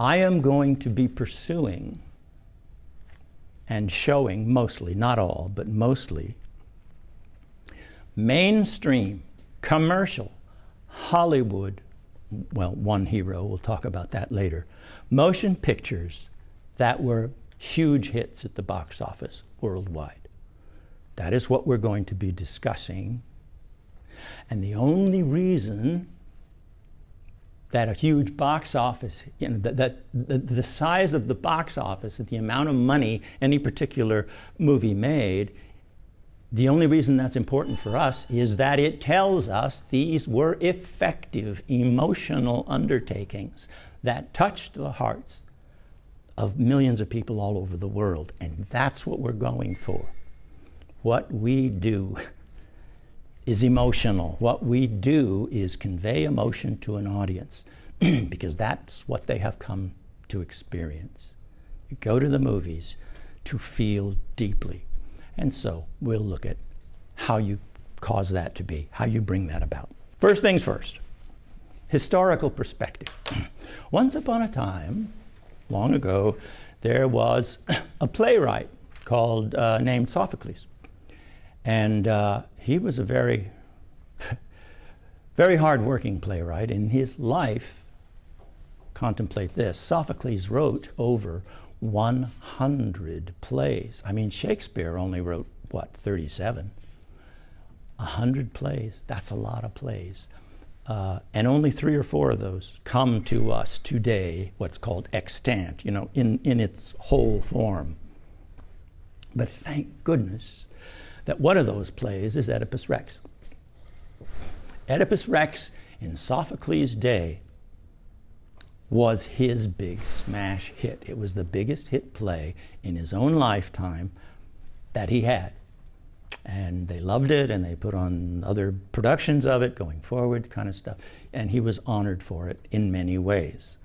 I am going to be pursuing and showing mostly, not all, but mostly, mainstream, commercial, Hollywood, well, one hero, we'll talk about that later, motion pictures that were huge hits at the box office worldwide. That is what we're going to be discussing. And the only reason that a huge box office, you know, that, the, the size of the box office, the amount of money any particular movie made, the only reason that's important for us is that it tells us these were effective emotional undertakings that touched the hearts of millions of people all over the world. And that's what we're going for. What we do is emotional. What we do is convey emotion to an audience because that's what they have come to experience. You go to the movies to feel deeply. And so we'll look at how you cause that to be, how you bring that about. First things first historical perspective. Once upon a time, long ago, there was a playwright called uh, named Sophocles. And uh, he was a very, very hard-working playwright. In his life, contemplate this: Sophocles wrote over 100 plays. I mean, Shakespeare only wrote what 37. 100 plays. That's a lot of plays. Uh, and only three or four of those come to us today, what's called extant, you know, in, in its whole form. But thank goodness that one of those plays is Oedipus Rex. Oedipus Rex in Sophocles' day was his big smash hit. It was the biggest hit play in his own lifetime that he had. And they loved it and they put on other productions of it going forward, kind of stuff. And he was honored for it in many ways.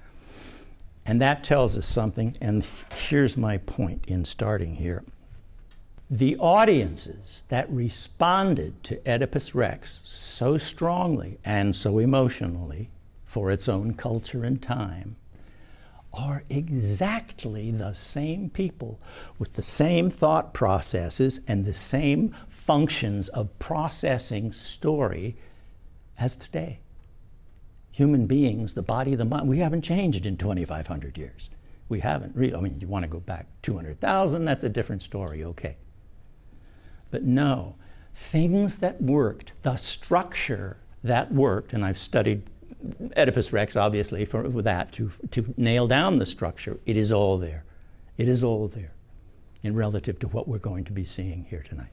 And that tells us something, and here's my point in starting here the audiences that responded to Oedipus Rex so strongly and so emotionally for its own culture and time are exactly the same people with the same thought processes and the same functions of processing story as today. Human beings, the body, the mind, we haven't changed in 2,500 years. We haven't really. I mean, you want to go back 200,000, that's a different story, okay. But no, things that worked, the structure that worked, and I've studied Oedipus Rex, obviously, for, for that to, to nail down the structure, it is all there. It is all there in relative to what we're going to be seeing here tonight.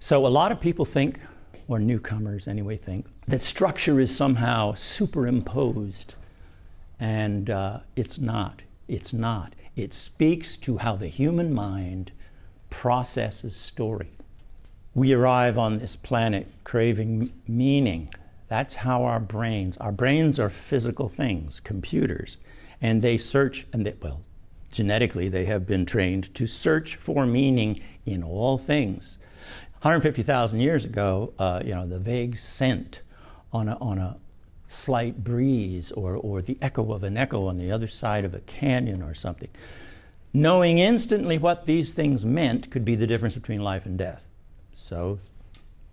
So, a lot of people think, or newcomers anyway, think that structure is somehow superimposed, and uh, it's not. It's not. It speaks to how the human mind processes story we arrive on this planet craving meaning. That's how our brains, our brains are physical things, computers, and they search, and they, well, genetically they have been trained to search for meaning in all things. 150,000 years ago, uh, you know, the vague scent on a, on a slight breeze or, or the echo of an echo on the other side of a canyon or something. Knowing instantly what these things meant could be the difference between life and death. So,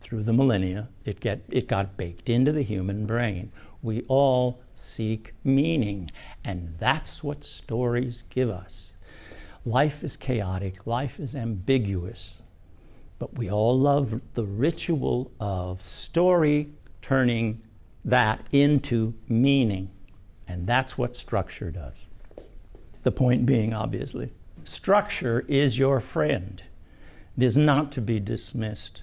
through the millennia, it, get, it got baked into the human brain. We all seek meaning, and that's what stories give us. Life is chaotic, life is ambiguous, but we all love the ritual of story turning that into meaning, and that's what structure does. The point being, obviously, structure is your friend. It is not to be dismissed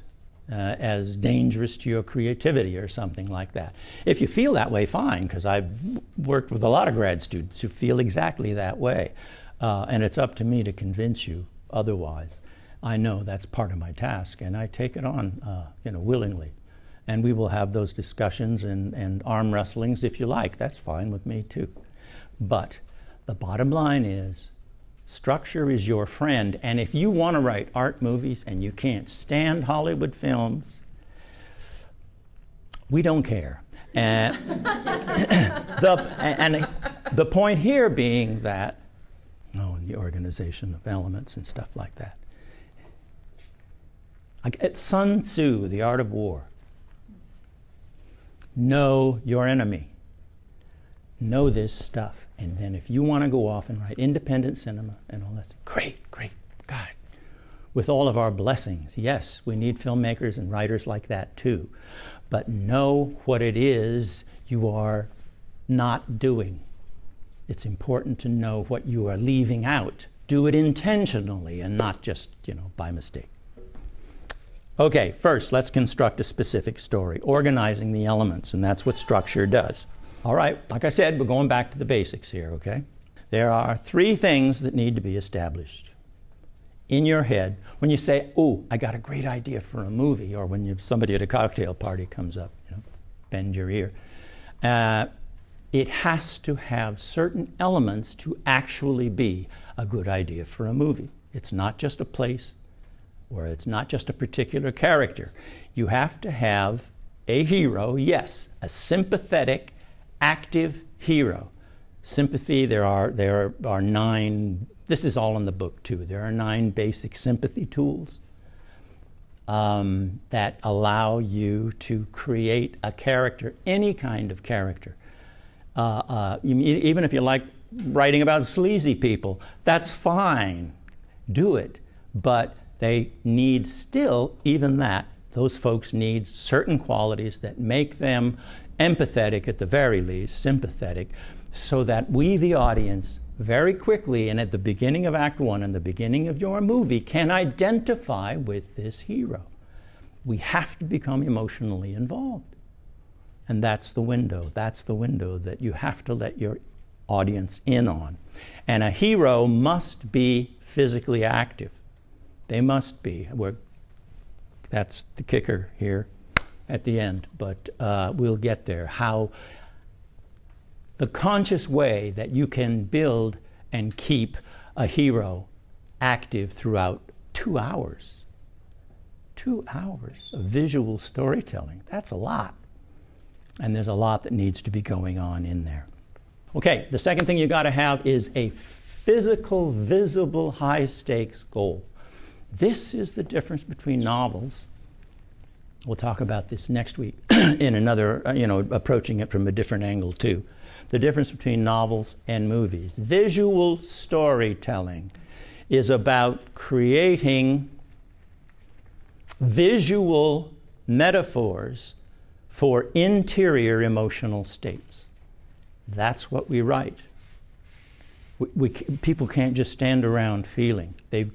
uh, as dangerous to your creativity or something like that. If you feel that way, fine, because I've worked with a lot of grad students who feel exactly that way. Uh, and it's up to me to convince you otherwise. I know that's part of my task, and I take it on, uh, you know, willingly. And we will have those discussions and, and arm wrestlings if you like. That's fine with me too. But the bottom line is Structure is your friend. And if you want to write art movies and you can't stand Hollywood films, we don't care. Uh, the, and the point here being that, oh, in the organization of elements and stuff like that. It's Sun Tzu, The Art of War. Know your enemy. Know this stuff. And then if you want to go off and write independent cinema and all that, great, great, God. With all of our blessings, yes, we need filmmakers and writers like that too. But know what it is you are not doing. It's important to know what you are leaving out. Do it intentionally and not just, you know, by mistake. Okay, first, let's construct a specific story, organizing the elements, and that's what structure does. All right, like I said, we're going back to the basics here, okay? There are three things that need to be established in your head when you say, Oh, I got a great idea for a movie, or when you, somebody at a cocktail party comes up, you know, bend your ear. Uh, it has to have certain elements to actually be a good idea for a movie. It's not just a place, or it's not just a particular character. You have to have a hero, yes, a sympathetic, active hero. Sympathy, there are, there are nine, this is all in the book too. There are nine basic sympathy tools um, that allow you to create a character, any kind of character. Uh, uh, even if you like writing about sleazy people, that's fine. Do it. But they need still, even that, those folks need certain qualities that make them empathetic at the very least, sympathetic, so that we, the audience, very quickly and at the beginning of Act One and the beginning of your movie, can identify with this hero. We have to become emotionally involved. And that's the window. That's the window that you have to let your audience in on. And a hero must be physically active. They must be. We're, that's the kicker here at the end, but uh, we'll get there. How the conscious way that you can build and keep a hero active throughout two hours. Two hours of visual storytelling. That's a lot. And there's a lot that needs to be going on in there. Okay, the second thing you got to have is a physical, visible, high stakes goal. This is the difference between novels. We'll talk about this next week in another, uh, you know, approaching it from a different angle too. The difference between novels and movies. Visual storytelling is about creating visual metaphors for interior emotional states. That's what we write. We, we, people can't just stand around feeling. They've,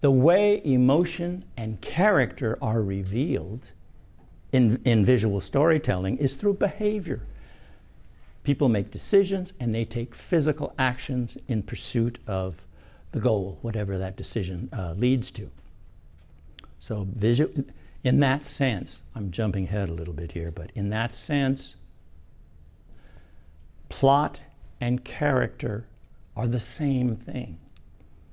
the way emotion and character are revealed in, in visual storytelling is through behavior. People make decisions and they take physical actions in pursuit of the goal, whatever that decision uh, leads to. So, visual, in that sense, I'm jumping ahead a little bit here, but in that sense, plot and character are the same thing.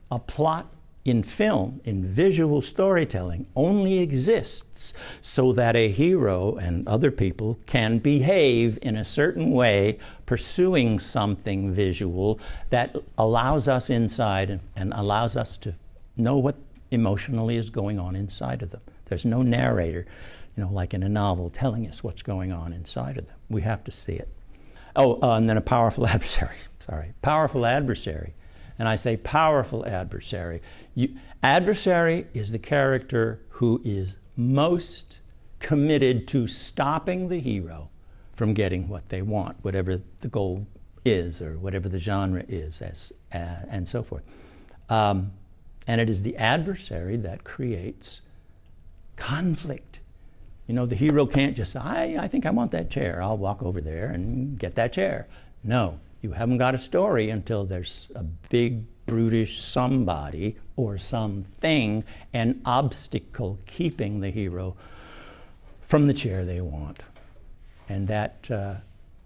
A plot in film, in visual storytelling, only exists so that a hero and other people can behave in a certain way, pursuing something visual that allows us inside and, allows us to know what emotionally is going on inside of them. There's no narrator, you know, like in a novel, telling us what's going on inside of them. We have to see it. Oh, uh, and then a powerful adversary. Sorry, powerful adversary and I say powerful adversary. You, adversary is the character who is most committed to stopping the hero from getting what they want, whatever the goal is or whatever the genre is, as, uh, and so forth. Um, and it is the adversary that creates conflict. You know, the hero can't just say, I, I think I want that chair. I'll walk over there and get that chair. No, you haven't got a story until there's a big, brutish somebody or something, an obstacle keeping the hero from the chair they want. And that, uh,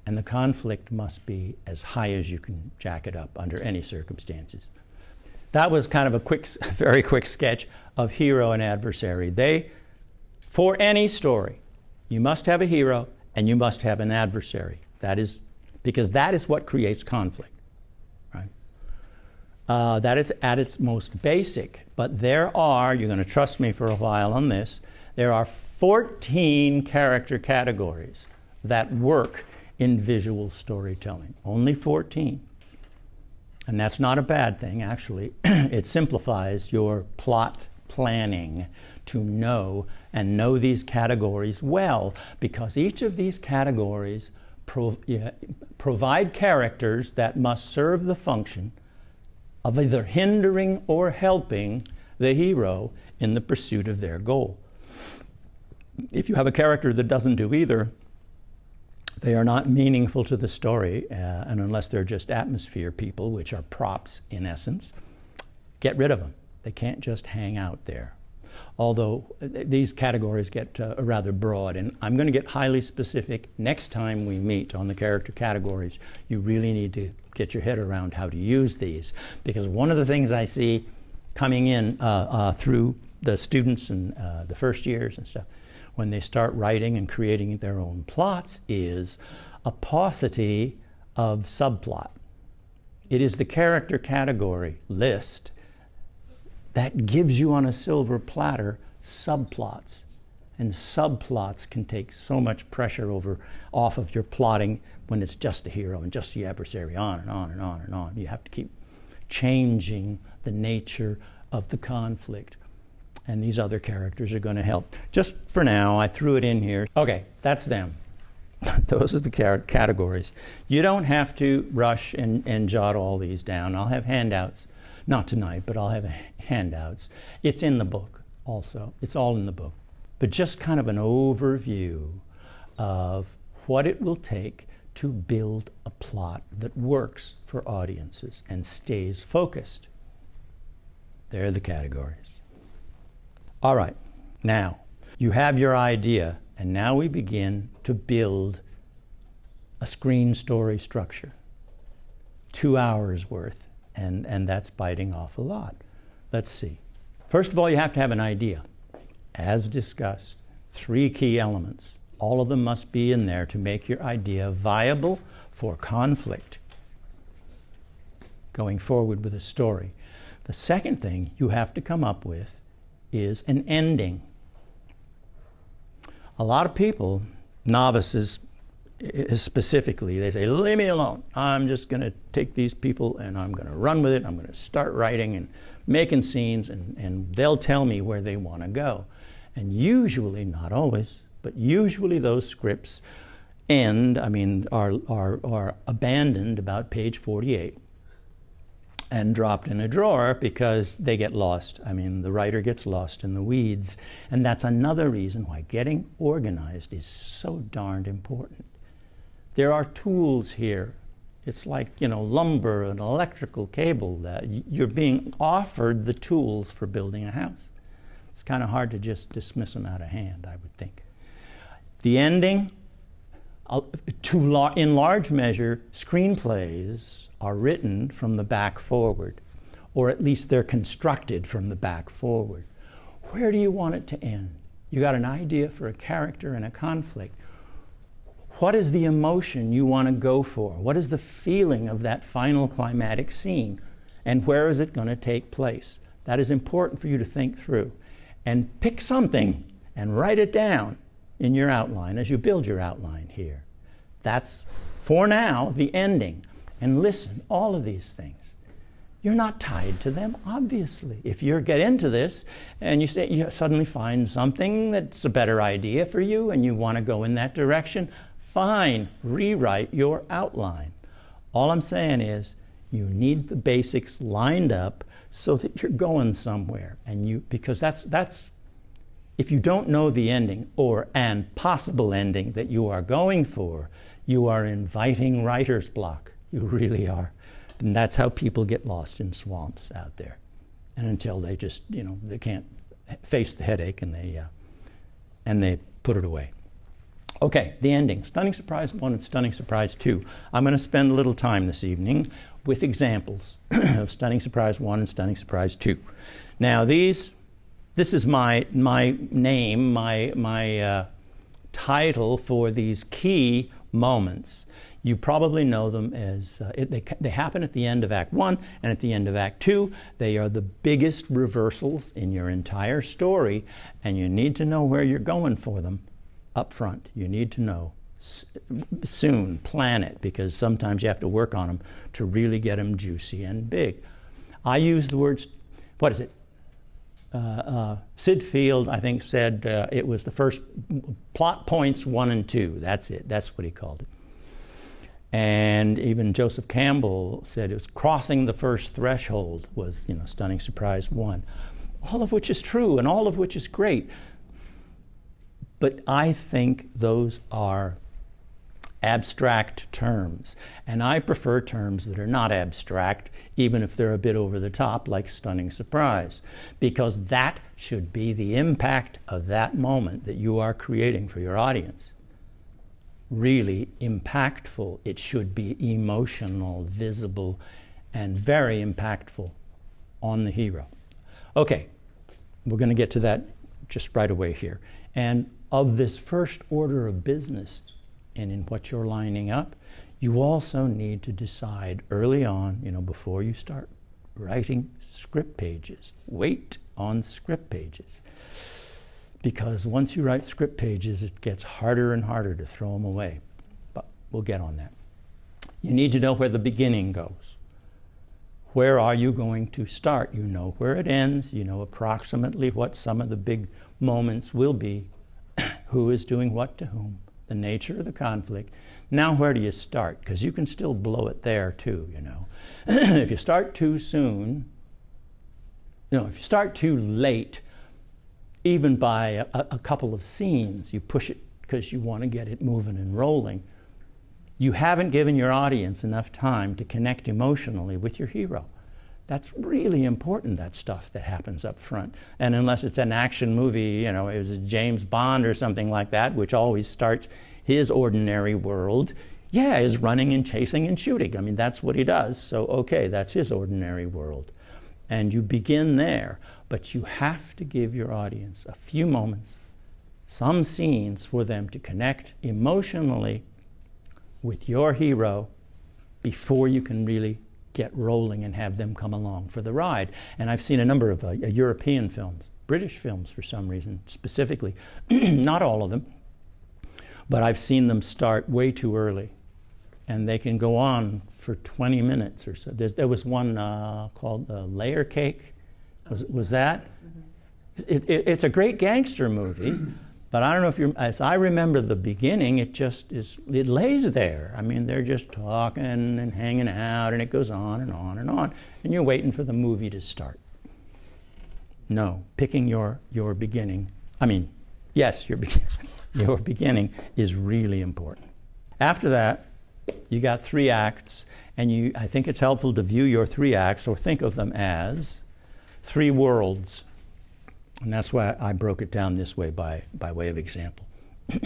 and the conflict must be as high as you can jack it up under any circumstances. That was kind of a quick, very quick sketch of hero and adversary. They, for any story, you must have a hero and you must have an adversary. That is because that is what creates conflict. Right? Uh, that is at its most basic. But there are, you're going to trust me for a while on this, there are 14 character categories that work in visual storytelling. Only 14. And that's not a bad thing, actually. it simplifies your plot planning to know and know these categories well because each of these categories pro- yeah, provide characters that must serve the function of either hindering or helping the hero in the pursuit of their goal. If you have a character that doesn't do either, they are not meaningful to the story, uh, and unless they're just atmosphere people, which are props in essence, get rid of them. They can't just hang out there. Although uh, these categories get uh, rather broad, and I'm going to get highly specific next time we meet on the character categories. You really need to get your head around how to use these, because one of the things I see coming in uh, uh through the students and uh, the first years and stuff when they start writing and creating their own plots is a paucity of subplot. It is the character category list that gives you on a silver platter subplots. And subplots can take so much pressure over off of your plotting when it's just the hero and just the adversary, on and on and on and on. You have to keep changing the nature of the conflict and these other characters are going to help. Just for now, I threw it in here. Okay, that's them. Those are the categories. You don't have to rush and, and jot all these down. I'll have handouts, not tonight, but I'll have handouts. It's in the book also. It's all in the book. But just kind of an overview of what it will take to build a plot that works for audiences and stays focused. There are the categories. All right, now you have your idea, and now we begin to build a screen story structure. Two hours worth, and, and that's biting off a lot. Let's see. First of all, you have to have an idea. As discussed, three key elements. All of them must be in there to make your idea viable for conflict going forward with a story. The second thing you have to come up with is an ending. A lot of people, novices specifically, they say, Leave me alone. I'm just going to take these people and I'm going to run with it. I'm going to start writing and making scenes, and, and they'll tell me where they want to go. And usually, not always, but usually those scripts end, I mean, are, are, are abandoned about page 48 and dropped in a drawer because they get lost. I mean, the writer gets lost in the weeds. And that's another reason why getting organized is so darned important. There are tools here. It's like, you know, lumber and electrical cable that you're being offered the tools for building a house. It's kind of hard to just dismiss them out of hand, I would think. The ending, to in large measure, screenplays are written from the back forward, or at least they're constructed from the back forward. Where do you want it to end? You got an idea for a character and a conflict. What is the emotion you want to go for? What is the feeling of that final climatic scene? And where is it going to take place? That is important for you to think through. And pick something and write it down in your outline as you build your outline here. That's, for now, the ending and listen, all of these things. You're not tied to them, obviously. If you get into this and you say you suddenly find something that's a better idea for you and you want to go in that direction, fine, rewrite your outline. All I'm saying is you need the basics lined up so that you're going somewhere and you because that's that's if you don't know the ending or an possible ending that you are going for, you are inviting writer's block. You really are. And that's how people get lost in swamps out there. And until they just, you know, they can't face the headache and they, uh, and they put it away. Okay, the ending. Stunning Surprise 1 and Stunning Surprise 2. I'm going to spend a little time this evening with examples of Stunning Surprise 1 and Stunning Surprise 2. Now, these, this is my, my name, my, my uh, title for these key moments You probably know them as uh, it, they, they happen at the end of Act 1 and at the end of Act 2. They are the biggest reversals in your entire story, and you need to know where you're going for them up front. You need to know soon, plan it, because sometimes you have to work on them to really get them juicy and big. I use the words, what is it? Uh, uh, Syd Field, I think, said uh, it was the first plot points one and two. That's it. That's what he called it. And even Joseph Campbell said it was crossing the first threshold was, you know, stunning surprise one. All of which is true and all of which is great. But I think those are abstract terms. And I prefer terms that are not abstract, even if they're a bit over the top, like stunning surprise, because that should be the impact of that moment that you are creating for your audience. Really impactful. It should be emotional, visible, and very impactful on the hero. Okay, we're going to get to that just right away here. And of this first order of business, and in what you're lining up, you also need to decide early on, you know, before you start writing script pages. Wait on script pages. Because once you write script pages, it gets harder and harder to throw them away. But we'll get on that. You need to know where the beginning goes. Where are you going to start? You know where it ends. You know approximately what some of the big moments will be. Who is doing what to whom the nature of the conflict. Now, where do you start? Because you can still blow it there too, you know. if you start too soon, you know, if you start too late, even by a, a couple of scenes, you push it because you want to get it moving and rolling. You haven't given your audience enough time to connect emotionally with your hero. That's really important, that stuff that happens up front. And unless it's an action movie, you know, it was James Bond or something like that, which always starts his ordinary world, yeah, is running and chasing and shooting. I mean, that's what he does. So, okay, that's his ordinary world. And you begin there, but you have to give your audience a few moments, some scenes for them to connect emotionally with your hero before you can really get rolling and have them come along for the ride. And I've seen a number of uh, European films, British films for some reason, specifically, not all of them, but I've seen them start way too early. And they can go on for 20 minutes or so. There's, there was one uh, called uh, Layer Cake. Was, was that? Mm-hmm. It, it, it's a great gangster movie. But I don't know if you as I remember the beginning, it just is, it lays there. I mean, they're just talking and hanging out, and it goes on and on and on. And you're waiting for the movie to start. No, picking your, your beginning, I mean, yes, your, be- your beginning is really important. After that, you got three acts, and you, I think it's helpful to view your three acts or think of them as three worlds and that's why I broke it down this way by, by way of example.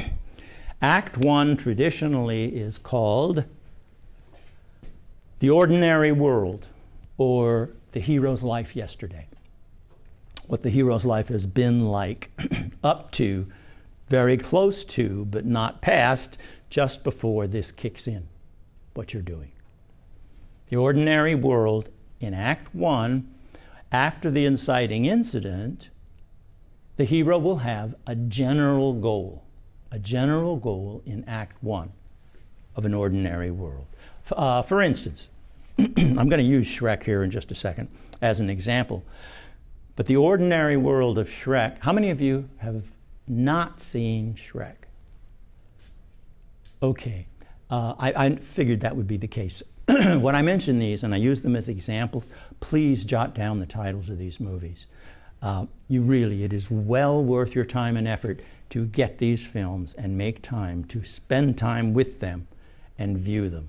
Act 1 traditionally is called The Ordinary World or The Hero's Life Yesterday. What the hero's life has been like up to, very close to, but not past, just before this kicks in, what you're doing. The ordinary world in Act 1, after the inciting incident, the hero will have a general goal, a general goal in Act One of an ordinary world. Uh, for instance, I'm going to use Shrek here in just a second as an example. But the ordinary world of Shrek, how many of you have not seen Shrek? Okay, uh, I, I, figured that would be the case. when I mention these and I use them as examples, please jot down the titles of these movies. Uh, you really, it is well worth your time and effort to get these films and make time to spend time with them and view them.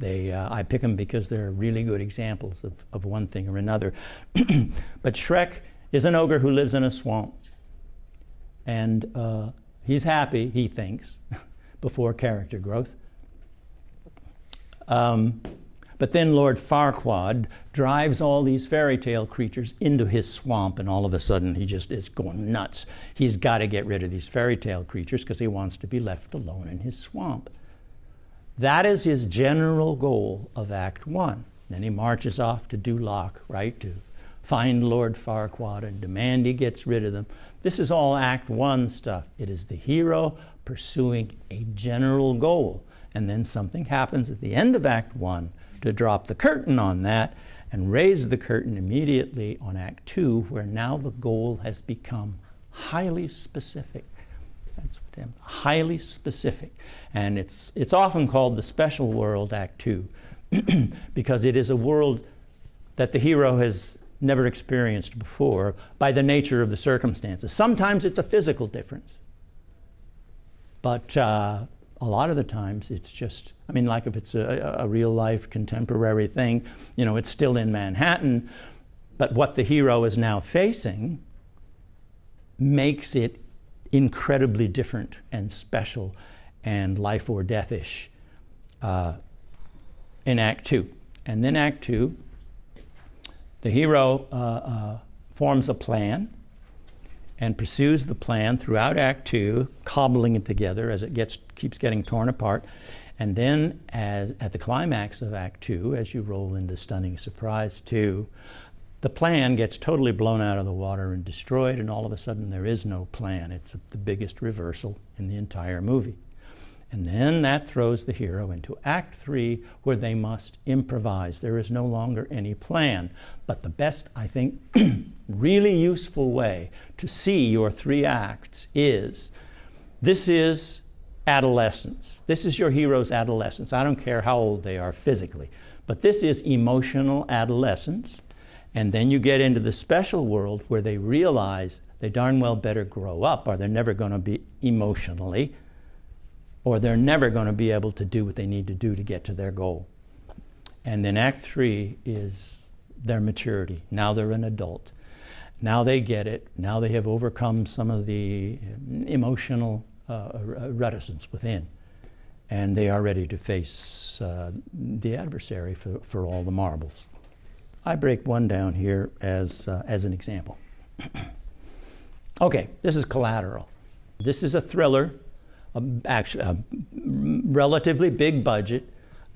They, uh, I pick them because they're really good examples of, of one thing or another. but Shrek is an ogre who lives in a swamp. And uh, he's happy, he thinks, before character growth. Um, but then Lord Farquaad drives all these fairy tale creatures into his swamp, and all of a sudden he just is going nuts. He's got to get rid of these fairy tale creatures because he wants to be left alone in his swamp. That is his general goal of Act One. Then he marches off to Duloc, right, to find Lord Farquaad and demand he gets rid of them. This is all Act One stuff. It is the hero pursuing a general goal. And then something happens at the end of Act One to drop the curtain on that and raise the curtain immediately on Act Two, where now the goal has become highly specific. That's what I'm, highly specific. And it's, it's often called the special world, Act Two, because it is a world that the hero has never experienced before by the nature of the circumstances. Sometimes it's a physical difference. But uh, a lot of the times it's just, I mean, like if it's a, a, real life contemporary thing, you know, it's still in Manhattan, but what the hero is now facing makes it incredibly different and special and life or deathish uh, in Act Two. And then Act Two, the hero uh, uh, forms a plan and pursues the plan throughout Act Two, cobbling it together as it gets keeps getting torn apart. And then, as at the climax of Act Two, as you roll into Stunning Surprise Two, the plan gets totally blown out of the water and destroyed, and all of a sudden there is no plan. It's the biggest reversal in the entire movie. And then that throws the hero into Act Three, where they must improvise. There is no longer any plan. But the best, I think, really useful way to see your three acts is this is adolescence. This is your hero's adolescence. I don't care how old they are physically, but this is emotional adolescence. And then you get into the special world where they realize they darn well better grow up or they're never going to be emotionally or they're never going to be able to do what they need to do to get to their goal. And then Act Three is their maturity. Now they're an adult. Now they get it. Now they have overcome some of the emotional uh, reticence within. And they are ready to face uh, the adversary for, for all the marbles. I break one down here as, uh, as an example. okay, this is Collateral. This is a thriller a, actually, a relatively big budget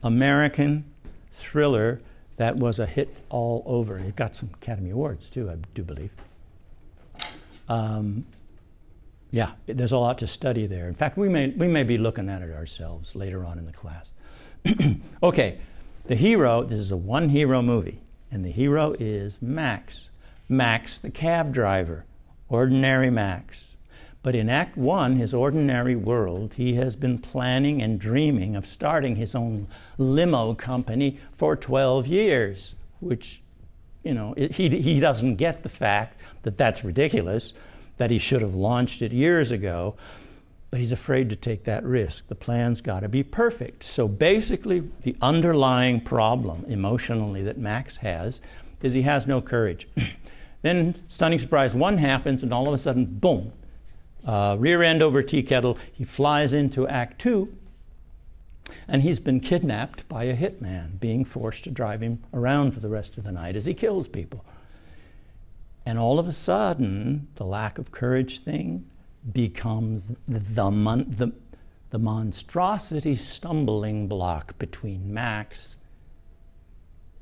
American thriller that was a hit all over. It got some Academy Awards too, I do believe. Um, yeah, there's a lot to study there. In fact, we may, we may be looking at it ourselves later on in the class. okay, the hero, this is a one hero movie, and the hero is Max. Max, the cab driver, ordinary Max. But in Act One, his ordinary world, he has been planning and dreaming of starting his own limo company for 12 years, which, you know, it, he, he doesn't get the fact that that's ridiculous, that he should have launched it years ago, but he's afraid to take that risk. The plan's got to be perfect. So basically, the underlying problem emotionally that Max has is he has no courage. then, stunning surprise, one happens, and all of a sudden, boom, uh, rear end over tea kettle. He flies into Act Two, and he's been kidnapped by a hitman, being forced to drive him around for the rest of the night as he kills people. And all of a sudden, the lack of courage thing becomes the, mon- the, the monstrosity stumbling block between Max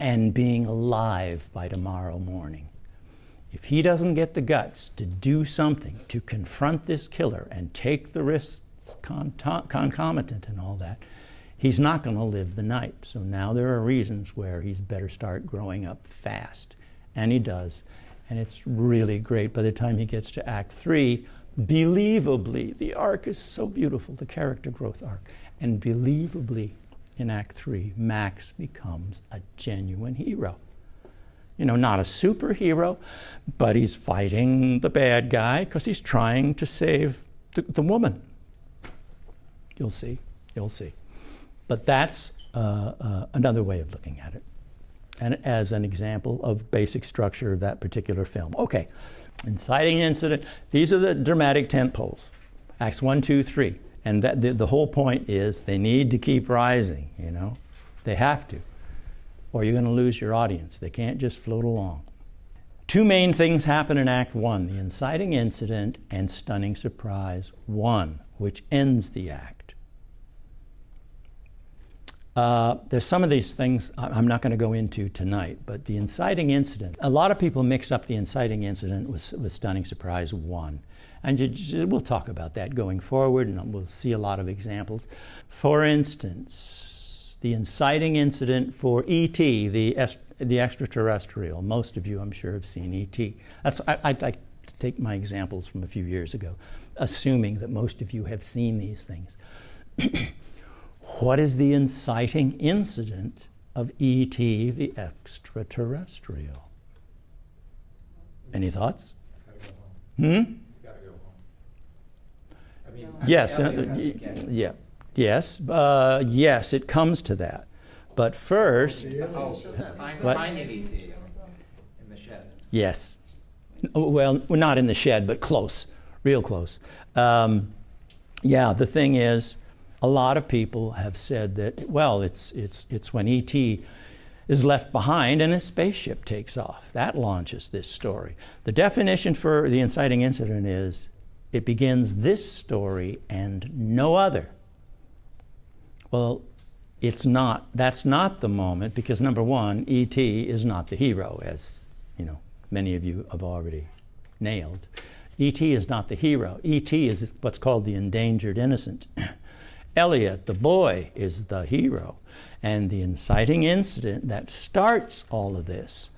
and being alive by tomorrow morning. If he doesn't get the guts to do something to confront this killer and take the risks concomitant and all that, he's not going to live the night. So now there are reasons where he's better start growing up fast. And he does. And it's really great. By the time he gets to Act Three, believably, the arc is so beautiful, the character growth arc. And believably, in Act Three, Max becomes a genuine hero you know, not a superhero, but he's fighting the bad guy because he's trying to save the, the, woman. You'll see. You'll see. But that's uh, uh, another way of looking at it, and as an example of basic structure of that particular film. Okay, inciting incident. These are the dramatic tent poles. Acts one, two, three, and that, the, the whole point is they need to keep rising. You know, they have to or you're going to lose your audience. They can't just float along. Two main things happen in Act One the inciting incident and stunning surprise one, which ends the act. Uh, there's some of these things I'm not going to go into tonight, but the inciting incident, a lot of people mix up the inciting incident with, with Stunning Surprise 1. And you, we'll talk about that going forward, and we'll see a lot of examples. For instance, the inciting incident for E.T., the, the extraterrestrial. Most of you, I'm sure, have seen E.T. That's, I, I'd like to take my examples from a few years ago, assuming that most of you have seen these things. what is the inciting incident of E.T., the extraterrestrial? Any thoughts? Hmm? yes, uh, yeah, yes, uh, yes. It comes to that, but first, oh, find, find in the shed. Yes, well, we're not in the shed, but close, real close. Um, yeah, the thing is, a lot of people have said that. Well, it's it's it's when ET is left behind and a spaceship takes off. That launches this story. The definition for the inciting incident is it begins this story and no other. Well, it's not, that's not the moment because number one, E.T. is not the hero, as you know, many of you have already nailed. E.T. is not the hero. E.T. is what's called the endangered innocent. Elliot, the boy, is the hero. And the inciting incident that starts all of this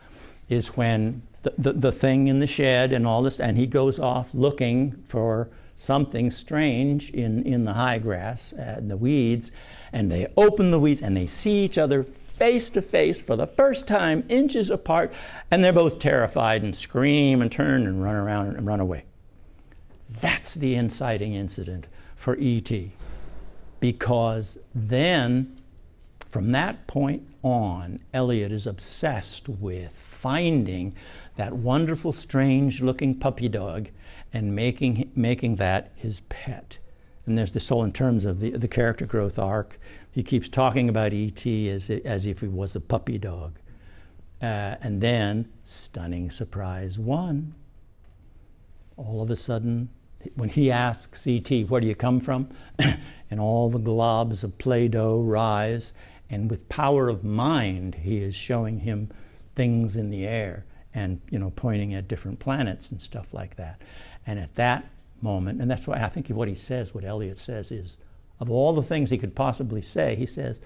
is when the, the, the, thing in the shed and all this, and he goes off looking for something strange in, in the high grass and the weeds, and they open the weeds and they see each other face to face for the first time, inches apart, and they're both terrified and scream and turn and run around and run away. That's the inciting incident for E.T. Because then, from that point on, Elliot is obsessed with finding that wonderful, strange looking puppy dog and making, making that his pet. And there's this whole in terms of the, the character growth arc. He keeps talking about E.T. as, as if he was a puppy dog. Uh, and then, stunning surprise one. All of a sudden, when he asks E.T., Where do you come from? and all the globs of Play Doh rise, and with power of mind, he is showing him things in the air and you know pointing at different planets and stuff like that. And at that moment, and that's why I think what he says, what Elliot says, is of all the things he could possibly say, he says,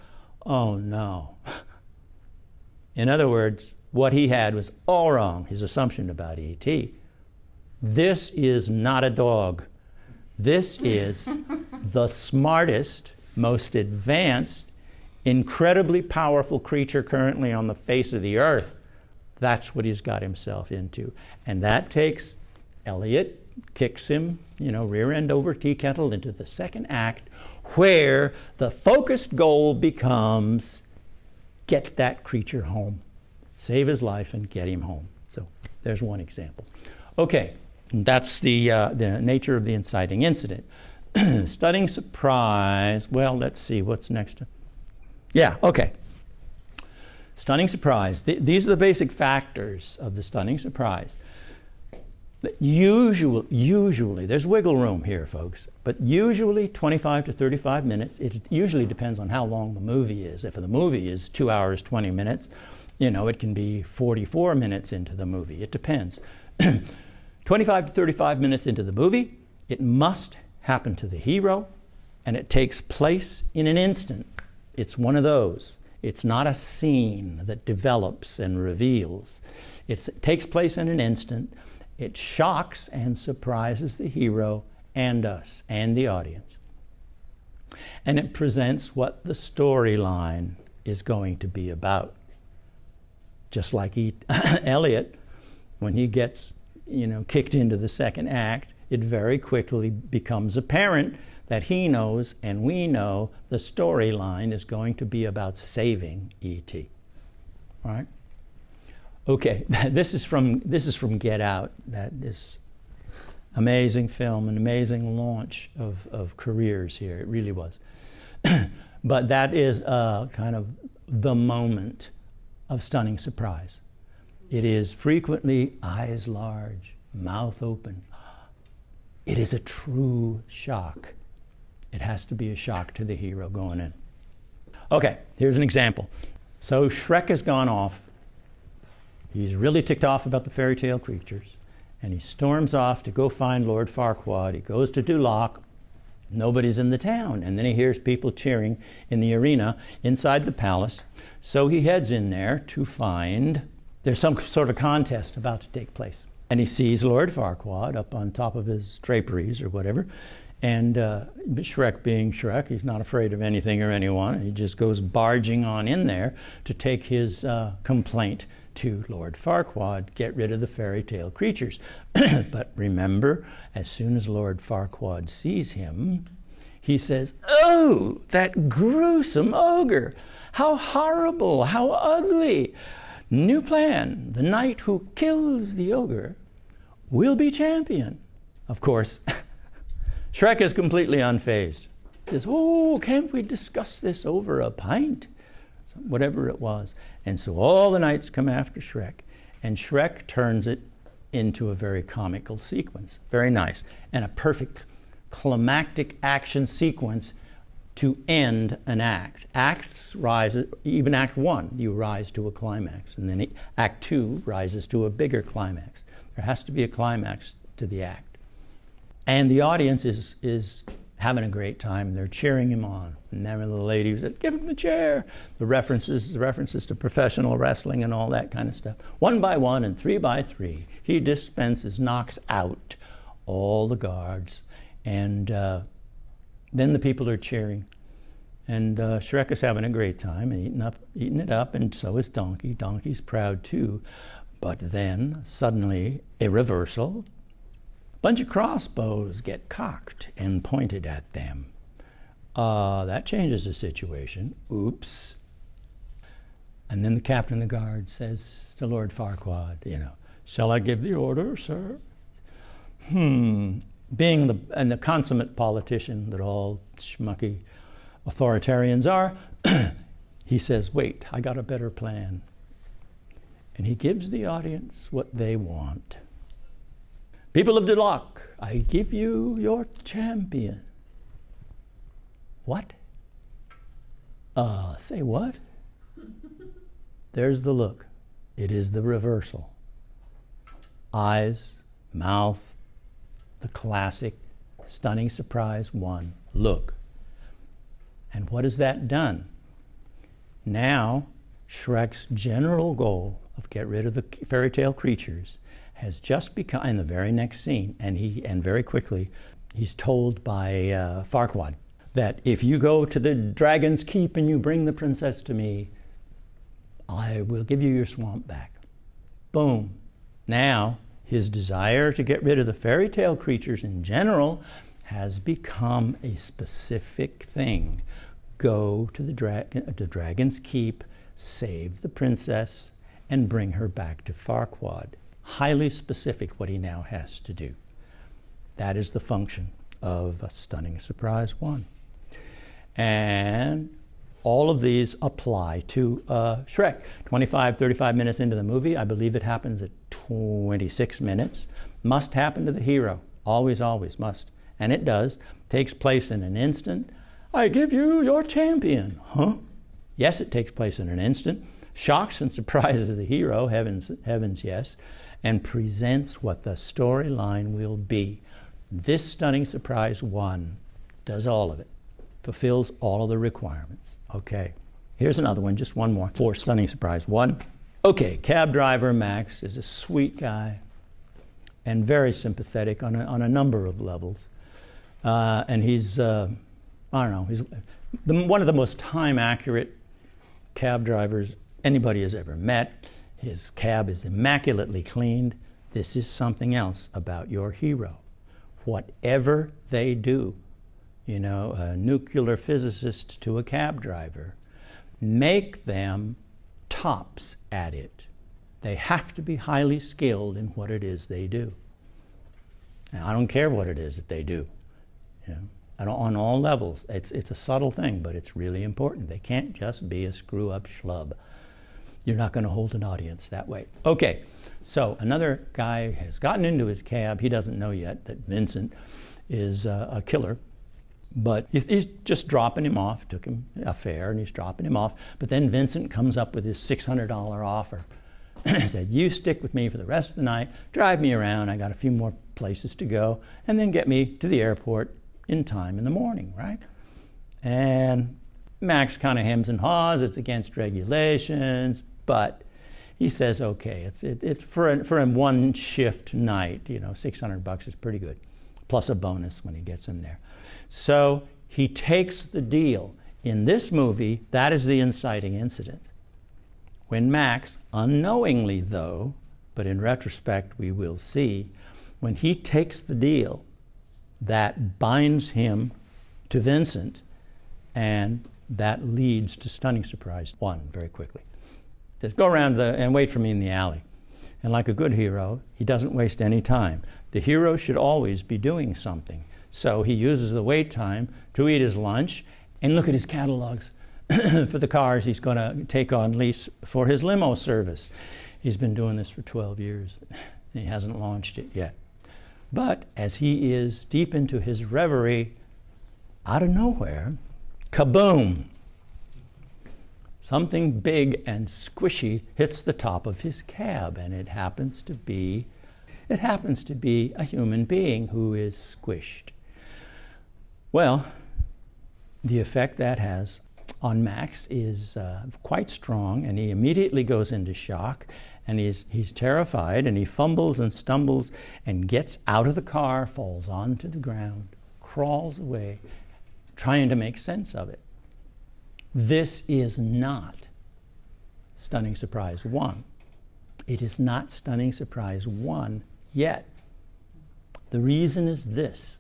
"Oh no." In other words, what he had was all wrong. His assumption about ET. This is not a dog. This is the smartest, most advanced, incredibly powerful creature currently on the face of the earth. That's what he's got himself into. And that takes Elliot, kicks him, you know, rear end over tea kettle into the second act, where the focused goal becomes get that creature home, save his life, and get him home. So there's one example. Okay, that's the, uh, the nature of the inciting incident. Stunning surprise. Well, let's see what's next. Yeah, okay. Stunning surprise. Th- these are the basic factors of the stunning surprise. Usually, usually, there's wiggle room here, folks, but usually 25 to 35 minutes. It usually depends on how long the movie is. If the movie is two hours, 20 minutes, you know, it can be 44 minutes into the movie. It depends. 25 to 35 minutes into the movie, it must happen to the hero, and it takes place in an instant. It's one of those. It's not a scene that develops and reveals. It's, it takes place in an instant. It shocks and surprises the hero and us and the audience. And it presents what the storyline is going to be about. Just like Elliot, when he gets you know, kicked into the second act, it very quickly becomes apparent that he knows and we know the storyline is going to be about saving E.T. Right? Okay, this is from this is from Get Out. That is amazing film, an amazing launch of, of careers here. It really was. but that is uh, kind of the moment of stunning surprise. It is frequently eyes large, mouth open. It is a true shock. It has to be a shock to the hero going in. Okay, here's an example. So Shrek has gone off. He's really ticked off about the fairy tale creatures, and he storms off to go find Lord Farquaad. He goes to Duloc. Nobody's in the town, and then he hears people cheering in the arena inside the palace. So he heads in there to find there's some sort of contest about to take place. And he sees Lord Farquaad up on top of his draperies or whatever. And uh, Shrek being Shrek, he's not afraid of anything or anyone. He just goes barging on in there to take his uh, complaint to Lord Farquaad, get rid of the fairy tale creatures. but remember, as soon as Lord Farquaad sees him, he says, Oh, that gruesome ogre! How horrible! How ugly! New plan the knight who kills the ogre will be champion. Of course, Shrek is completely unfazed. He says, Oh, can't we discuss this over a pint? Whatever it was. And so all the knights come after Shrek, and Shrek turns it into a very comical sequence. Very nice. And a perfect climactic action sequence to end an act. Acts rise, even Act 1, you rise to a climax. And then Act 2 rises to a bigger climax. There has to be a climax to the act. And the audience is, is having a great time. They're cheering him on. And then the lady says, "Give him the chair." The references, the references to professional wrestling and all that kind of stuff. One by one and three by three, he dispenses, knocks out all the guards, and uh, then the people are cheering. And uh, Shrek is having a great time and eating up, eating it up, and so is Donkey. Donkey's proud too. But then suddenly a reversal bunch of crossbows get cocked and pointed at them. Uh, that changes the situation. Oops. And then the captain of the guard says to Lord Farquaad, you know, shall I give the order, sir? Hmm. Being the, and the consummate politician that all schmucky authoritarians are, he says, wait, I got a better plan. And he gives the audience what they want. People of Duloc, I give you your champion. What? Uh, say what? There's the look. It is the reversal. Eyes, mouth, the classic, stunning surprise one. Look. And what has that done? Now, Shrek's general goal of get rid of the fairy tale creatures has just become in the very next scene, and he and very quickly, he's told by uh, Farquaad that if you go to the dragon's keep and you bring the princess to me, I will give you your swamp back. Boom. Now his desire to get rid of the fairy tale creatures in general has become a specific thing. Go to the, dra- the dragon's keep, save the princess, and bring her back to Farquaad highly specific what he now has to do. That is the function of a stunning surprise one. And all of these apply to uh, Shrek. 25, 35 minutes into the movie, I believe it happens at 26 minutes. Must happen to the hero. Always, always must. And it does. Takes place in an instant. I give you your champion. Huh? Yes, it takes place in an instant. Shocks and surprises the hero, heavens, heavens yes and presents what the storyline will be. This stunning surprise one does all of it, fulfills all of the requirements. Okay, here's another one, just one more for stunning surprise one. Okay, cab driver Max is a sweet guy and very sympathetic on a, on a number of levels. Uh, and he's, uh, I don't know, he's the, one of the most time accurate cab drivers anybody has ever met. His cab is immaculately cleaned. This is something else about your hero. Whatever they do, you know, a nuclear physicist to a cab driver, make them tops at it. They have to be highly skilled in what it is they do. I don't care what it is that they do. You know, on all levels. It's, it's a subtle thing, but it's really important. They can't just be a screw up schlub. You're not going to hold an audience that way. Okay, so another guy has gotten into his cab. He doesn't know yet that Vincent is uh, a killer. But he's just dropping him off. Took him a fare and he's dropping him off. But then Vincent comes up with his $600 offer. said, You stick with me for the rest of the night, drive me around. I got a few more places to go, and then get me to the airport in time in the morning, right? And Max kind of hems and haws. It's against regulations, but he says, okay, it's, it, it's for, a, for a one shift night, you know, 600 bucks is pretty good, plus a bonus when he gets in there. So he takes the deal. In this movie, that is the inciting incident. When Max, unknowingly though, but in retrospect we will see, when he takes the deal that binds him to Vincent, and that leads to stunning surprise one very quickly. Says, go around the, and wait for me in the alley. And like a good hero, he doesn't waste any time. The hero should always be doing something. So he uses the wait time to eat his lunch and look at his catalogs for the cars he's going to take on lease for his limo service. He's been doing this for 12 years. and He hasn't launched it yet. But as he is deep into his reverie, out of nowhere, kaboom! Something big and squishy hits the top of his cab, and it happens to be it happens to be a human being who is squished. Well, the effect that has on Max is uh, quite strong, and he immediately goes into shock, and he's, he's terrified, and he fumbles and stumbles and gets out of the car, falls onto the ground, crawls away, trying to make sense of it. This is not Stunning Surprise 1. It is not Stunning Surprise 1 yet. The reason is this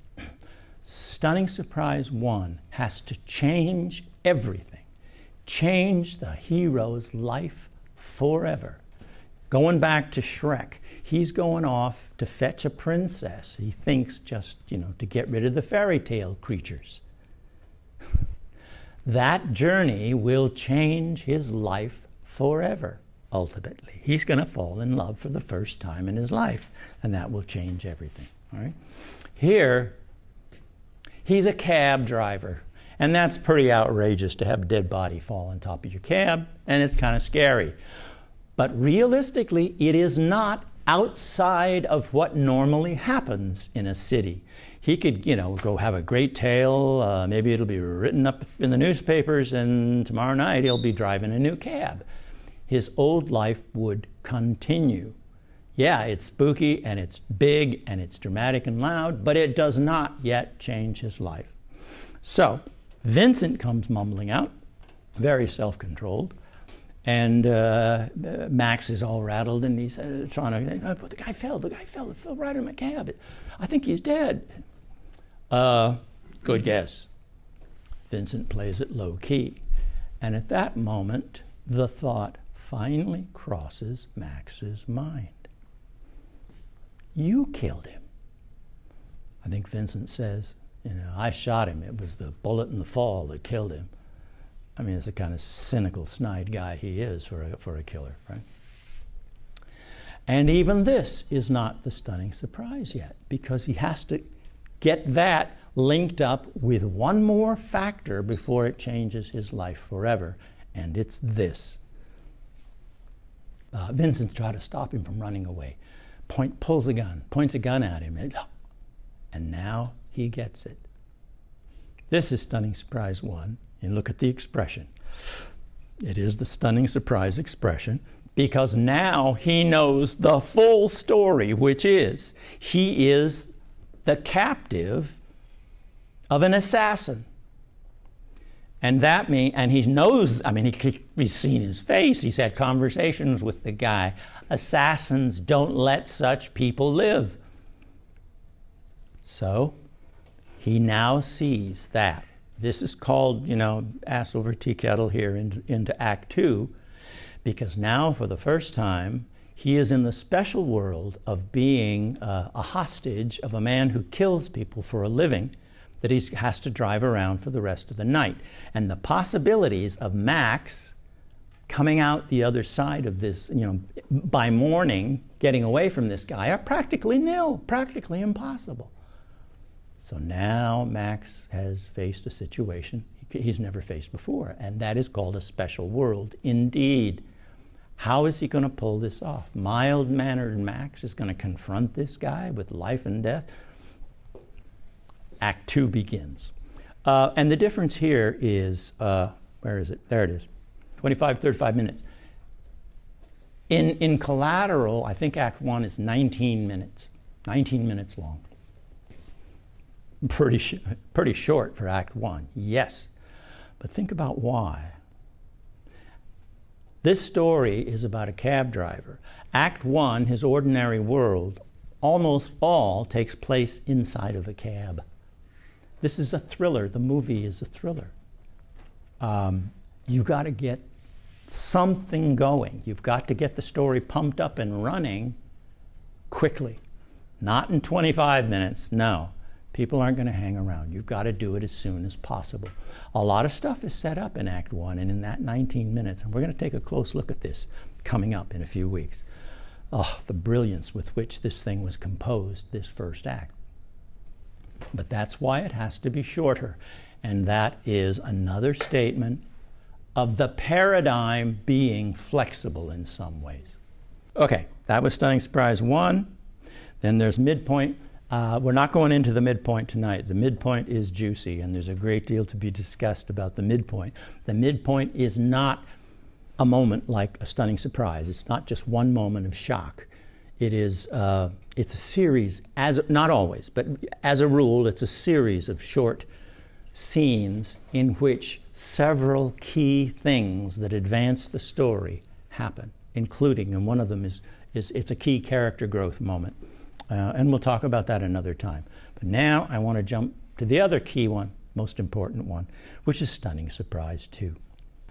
Stunning Surprise 1 has to change everything change the hero's life forever. Going back to Shrek, he's going off to fetch a princess. He thinks just, you know, to get rid of the fairy tale creatures. That journey will change his life forever, ultimately. He's going to fall in love for the first time in his life, and that will change everything. All right? Here, he's a cab driver and that's pretty outrageous to have a dead body fall on top of your cab, and it's kind of scary. But realistically, it is not outside of what normally happens in a city. He could, you know, go have a great tale. Uh, maybe it'll be written up in the newspapers, and tomorrow night he'll be driving a new cab. His old life would continue. Yeah, it's spooky and it's big and it's dramatic and loud, but it does not yet change his life. So, Vincent comes mumbling out, very self controlled. And uh, Max is all rattled and he's uh, trying to, oh, the guy fell, the guy fell, fell right in my cab. I think he's dead. Uh, good guess. Vincent plays it low key. And at that moment, the thought finally crosses Max's mind. You killed him. I think Vincent says, you know, I shot him. It was the bullet in the fall that killed him. I mean, it's the kind of cynical, snide guy he is for a, for a killer, right? And even this is not the stunning surprise yet, because he has to get that linked up with one more factor before it changes his life forever, and it's this. Uh, Vincent tries to stop him from running away. Point, pulls a gun, points a gun at him, and, and now he gets it. This is Stunning Surprise 1. And look at the expression. It is the stunning surprise expression because now he knows the full story, which is he is the captive of an assassin. And that means, and he knows, I mean, he, he's seen his face, he's had conversations with the guy. Assassins don't let such people live. So he now sees that. This is called, you know, ass over tea kettle here into, into Act Two, because now for the first time, he is in the special world of being uh, a hostage of a man who kills people for a living that he has to drive around for the rest of the night. And the possibilities of Max coming out the other side of this, you know, by morning, getting away from this guy are practically nil, practically impossible. So now Max has faced a situation he's never faced before, and that is called a special world indeed. How is he going to pull this off? Mild mannered Max is going to confront this guy with life and death. Act two begins. Uh, and the difference here is uh, where is it? There it is 25, 35 minutes. In, in collateral, I think Act one is 19 minutes, 19 minutes long. Pretty, sh- pretty short for Act one, yes. But think about why. This story is about a cab driver. Act one, his ordinary world, almost all takes place inside of a cab. This is a thriller. The movie is a thriller. Um, you got to get something going. You've got to get the story pumped up and running quickly. Not in 25 minutes, no. People aren't going to hang around. You've got to do it as soon as possible. A lot of stuff is set up in Act 1 and in that 19 minutes, and we're going to take a close look at this coming up in a few weeks. Oh, the brilliance with which this thing was composed, this first act. But that's why it has to be shorter. And that is another statement of the paradigm being flexible in some ways. Okay, that was Stunning Surprise 1. Then there's midpoint. Uh, we're not going into the midpoint tonight. The midpoint is juicy, and there's a great deal to be discussed about the midpoint. The midpoint is not a moment like a stunning surprise. It's not just one moment of shock. It is uh, it's a series, as not always, but as a rule, it's a series of short scenes in which several key things that advance the story happen, including, and one of them is, is it's a key character growth moment. Uh, and we'll talk about that another time. But now I want to jump to the other key one, most important one, which is Stunning Surprise 2.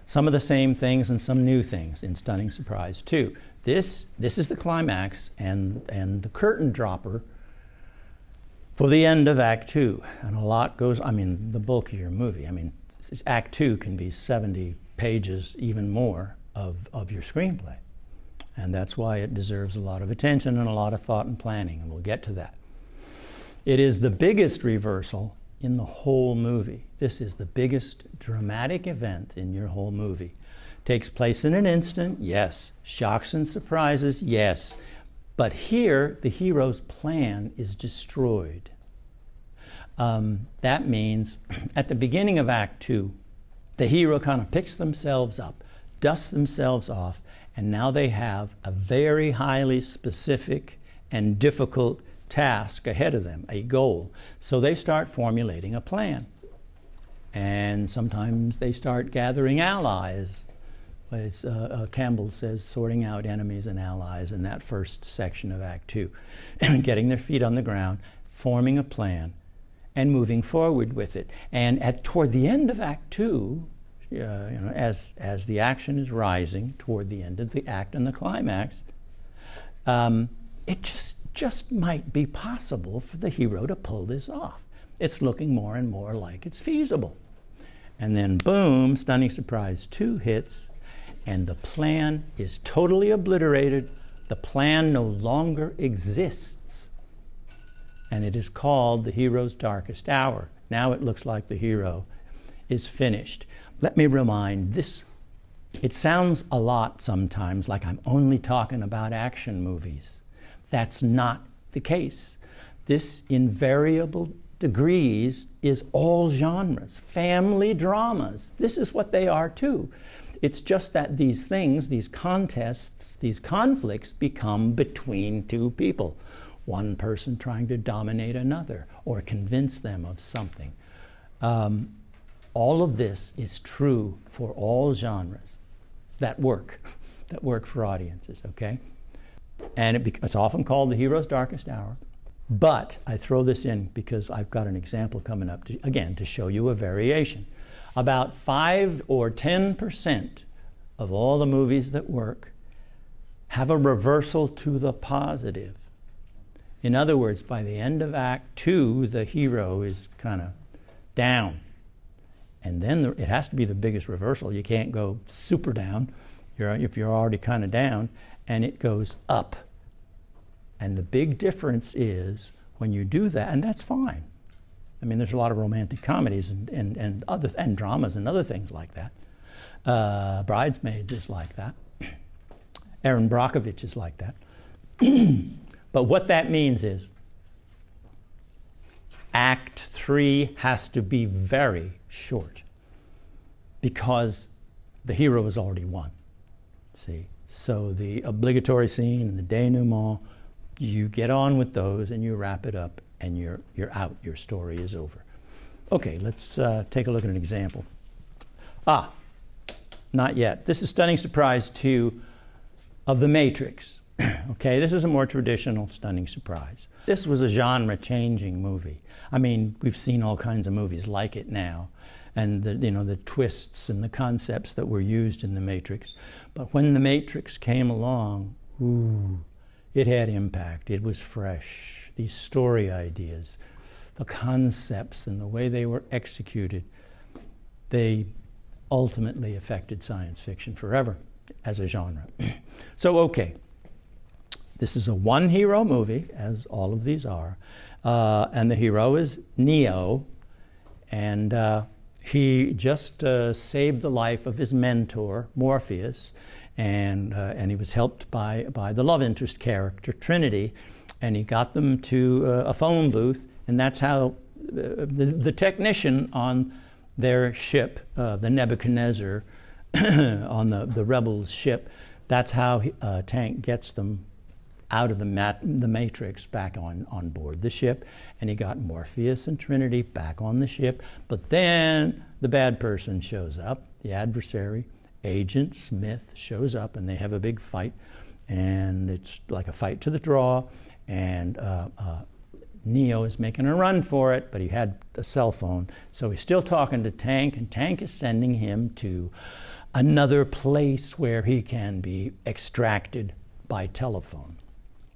Some of the same things and some new things in Stunning Surprise 2. This, this is the climax and, and the curtain dropper for the end of Act 2. And a lot goes, I mean, the bulk of your movie. I mean, Act 2 can be 70 pages, even more, of, of your screenplay. And that's why it deserves a lot of attention and a lot of thought and planning, and we'll get to that. It is the biggest reversal in the whole movie. This is the biggest dramatic event in your whole movie. Takes place in an instant, yes. Shocks and surprises, yes. But here, the hero's plan is destroyed. Um, that means at the beginning of Act Two, the hero kind of picks themselves up, dusts themselves off, and now they have a very highly specific and difficult task ahead of them, a goal. So they start formulating a plan. And sometimes they start gathering allies. As uh, uh, Campbell says, sorting out enemies and allies in that first section of Act Two. Getting their feet on the ground, forming a plan, and moving forward with it. And at, toward the end of Act Two, you know, as, as the action is rising toward the end of the act and the climax, um, it just, just might be possible for the hero to pull this off. It's looking more and more like it's feasible. And then, boom, Stunning Surprise 2 hits, and the plan is totally obliterated. The plan no longer exists. And it is called the hero's darkest hour. Now it looks like the hero is finished. Let me remind this it sounds a lot sometimes like I'm only talking about action movies. That's not the case. This, in variable degrees, is all genres, family dramas. This is what they are too. It's just that these things, these contests, these conflicts become between two people. One person trying to dominate another or convince them of something. Um, all of this is true for all genres that work, that work for audiences, okay? And it it's often called the hero's darkest hour. But I throw this in because I've got an example coming up, to, again, to show you a variation. About 5 or 10% of all the movies that work have a reversal to the positive. In other words, by the end of Act Two, the hero is kind of down and then the, it has to be the biggest reversal. You can't go super down you're, if you're already kind of down, and it goes up. And the big difference is when you do that, and that's fine. I mean, there's a lot of romantic comedies and, and, and, other, and dramas and other things like that. Uh, Bridesmaids is like that. Erin Brockovich is like that. but what that means is Act 3 has to be very short because the hero has already won. See? So the obligatory scene and the denouement, you get on with those and you wrap it up and you're, you're out. Your story is over. Okay, let's uh, take a look at an example. Ah, not yet. This is Stunning Surprise 2 of The Matrix. okay, this is a more traditional Stunning Surprise. This was a genre changing movie. I mean, we've seen all kinds of movies like it now, and the, you know, the twists and the concepts that were used in The Matrix. But when The Matrix came along, ooh, it had impact. It was fresh. These story ideas, the concepts, and the way they were executed, they ultimately affected science fiction forever as a genre. so, okay, this is a one hero movie, as all of these are, uh, and the hero is Neo, and uh, he just uh, saved the life of his mentor, Morpheus, and, uh, and he was helped by, by the love interest character, Trinity, and he got them to uh, a phone booth, and that's how uh, the, the technician on their ship, the Nebuchadnezzar, on the, the rebels' ship, that's how he, Tank gets them out of the, mat- the matrix back on, on board the ship, and he got Morpheus and Trinity back on the ship. But then the bad person shows up, the adversary, Agent Smith shows up, and they have a big fight, and it's like a fight to the draw, and uh, uh, Neo is making a run for it, but he had a cell phone, so he's still talking to Tank, and Tank is sending him to another place where he can be extracted by telephone.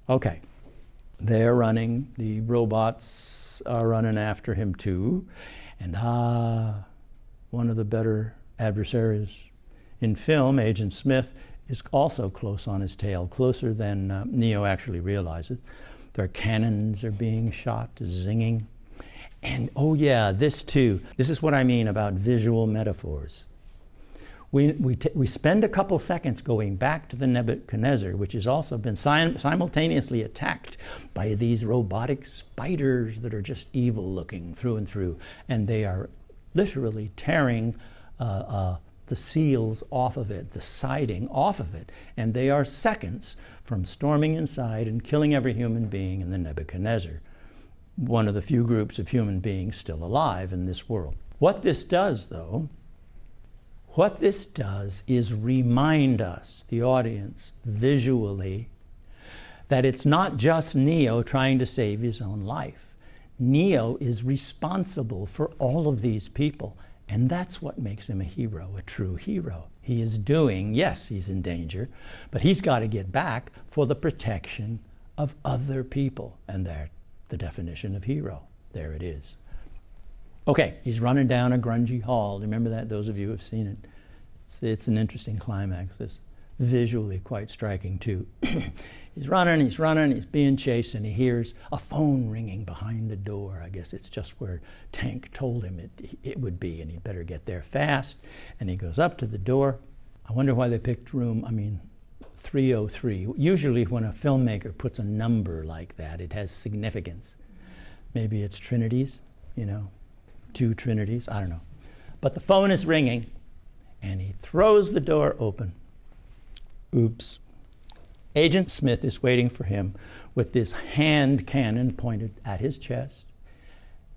Okay. They're running. The robots are running after him too. And ah, one of the better adversaries in film, Agent Smith, is also close on his tail, closer than uh, Neo actually realizes. Their cannons are being shot, zinging. And oh, yeah, this too. This is what I mean about visual metaphors we, we, t- we spend a couple seconds going back to the Nebuchadnezzar, which has also been sim- simultaneously attacked by these robotic spiders that are just evil looking through and through. And they are literally tearing uh, uh, the seals off of it, the siding off of it. And they are seconds from storming inside and killing every human being in the Nebuchadnezzar, one of the few groups of human beings still alive in this world. What this does, though, what this does is remind us, the audience, visually, that it's not just Neo trying to save his own life. Neo is responsible for all of these people, and that's what makes him a hero, a true hero. He is doing, yes, he's in danger, but he's got to get back for the protection of other people, and there, the definition of hero. There it is. Okay, he's running down a grungy hall. Remember that? Those of you have seen it. It's, it's an interesting climax. It's visually quite striking, too. he's running, he's running, he's being chased, and he hears a phone ringing behind the door. I guess it's just where Tank told him it, it would be, and he better get there fast. And he goes up to the door. I wonder why they picked room, I mean, 303. Usually, when a filmmaker puts a number like that, it has significance. Maybe it's Trinities, you know, two trinities, I don't know. But the phone is ringing, and he throws the door open. Oops. Agent Smith is waiting for him with this hand cannon pointed at his chest.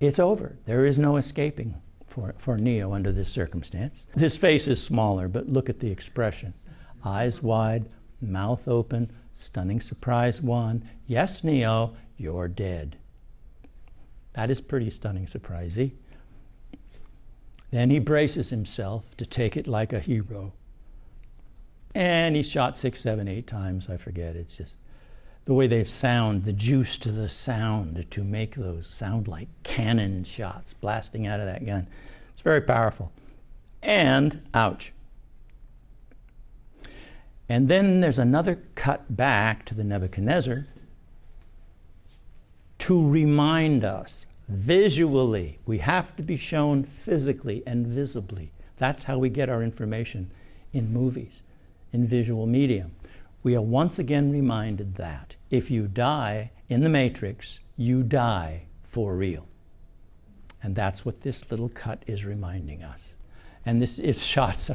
It's over. There is no escaping for, for Neo under this circumstance. His face is smaller, but look at the expression eyes wide, mouth open, stunning surprise one. Yes, Neo, you're dead. That is pretty stunning surprisey. Then he braces himself to take it like a hero. And he's shot six, seven, eight times, I forget. It's just the way they sound, the juice to the sound to make those sound like cannon shots blasting out of that gun. It's very powerful. And, ouch. And then there's another cut back to the Nebuchadnezzar to remind us visually. We have to be shown physically and visibly. That's how we get our information in movies, in visual medium. We are once again reminded that if you die in the Matrix, you die for real. And that's what this little cut is reminding us. And this is shot,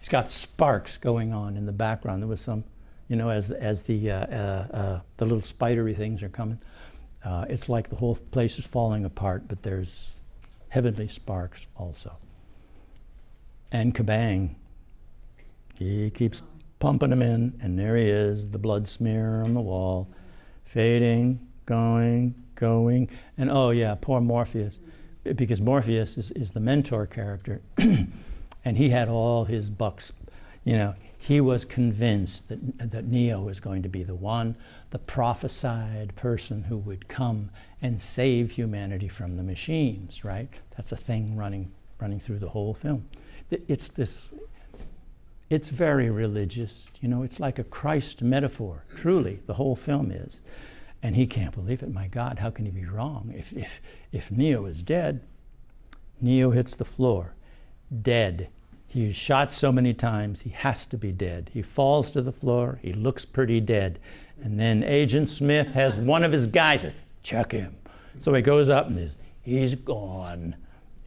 it's got sparks going on in the background. There was some, you know, as, as the, uh, uh, uh, the little spidery things are coming, uh, it's like the whole place is falling apart, but there's heavenly sparks also. And kabang, he keeps pumping them in, and there he is, the blood smear on the wall, fading, going, going. And oh, yeah, poor Morpheus, because Morpheus is, is the mentor character, and he had all his bucks, you know. He was convinced that, that Neo was going to be the one, the prophesied person who would come and save humanity from the machines, right? That's a thing running, running through the whole film. It's this, it's very religious. You know, it's like a Christ metaphor, truly, the whole film is. And he can't believe it. My God, how can he be wrong? If, if, if Neo is dead, Neo hits the floor, dead. He is shot so many times, he has to be dead. He falls to the floor, he looks pretty dead. And then Agent Smith has one of his guys, check him. So he goes up and he's, gone.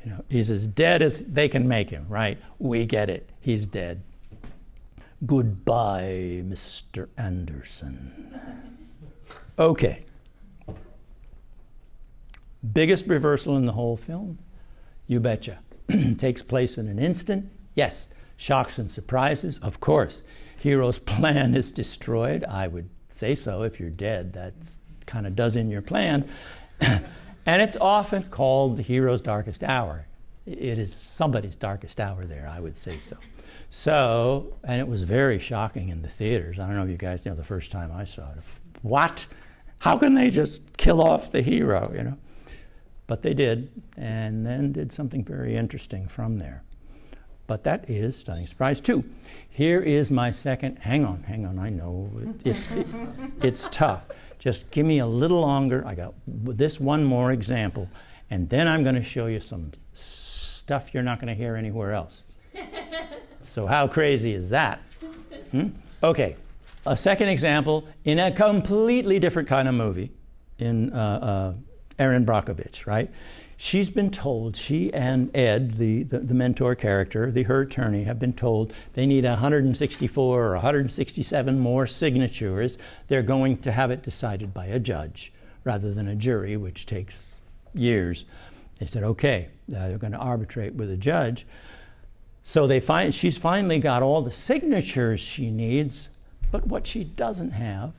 You know, he's as dead as they can make him, right? We get it. He's dead. Goodbye, Mr. Anderson. Okay. Biggest reversal in the whole film? You betcha. Takes place in an instant? Yes. Shocks and surprises? Of course. Hero's plan is destroyed? I would say so. If you're dead, that kind of does in your plan. and it's often called the hero's darkest hour. It is somebody's darkest hour there, I would say so. So, and it was very shocking in the theaters. I don't know if you guys know the first time I saw it. What? How can they just kill off the hero, you know? But they did, and then did something very interesting from there. But that is Stunning Surprise 2. Here is my second. Hang on, hang on, I know. It's, it, it's tough. Just give me a little longer. I got this one more example, and then I'm going to show you some stuff you're not going to hear anywhere else. So, how crazy is that? Hmm? Okay, a second example in a completely different kind of movie in uh, uh, Erin Brockovich, right? She's been told, she and Ed, the, the, the, mentor character, the her attorney, have been told they need 164 or 167 more signatures. They're going to have it decided by a judge rather than a jury, which takes years. They said, okay, uh, they're going to arbitrate with a judge. So they find she's finally got all the signatures she needs, but what she doesn't have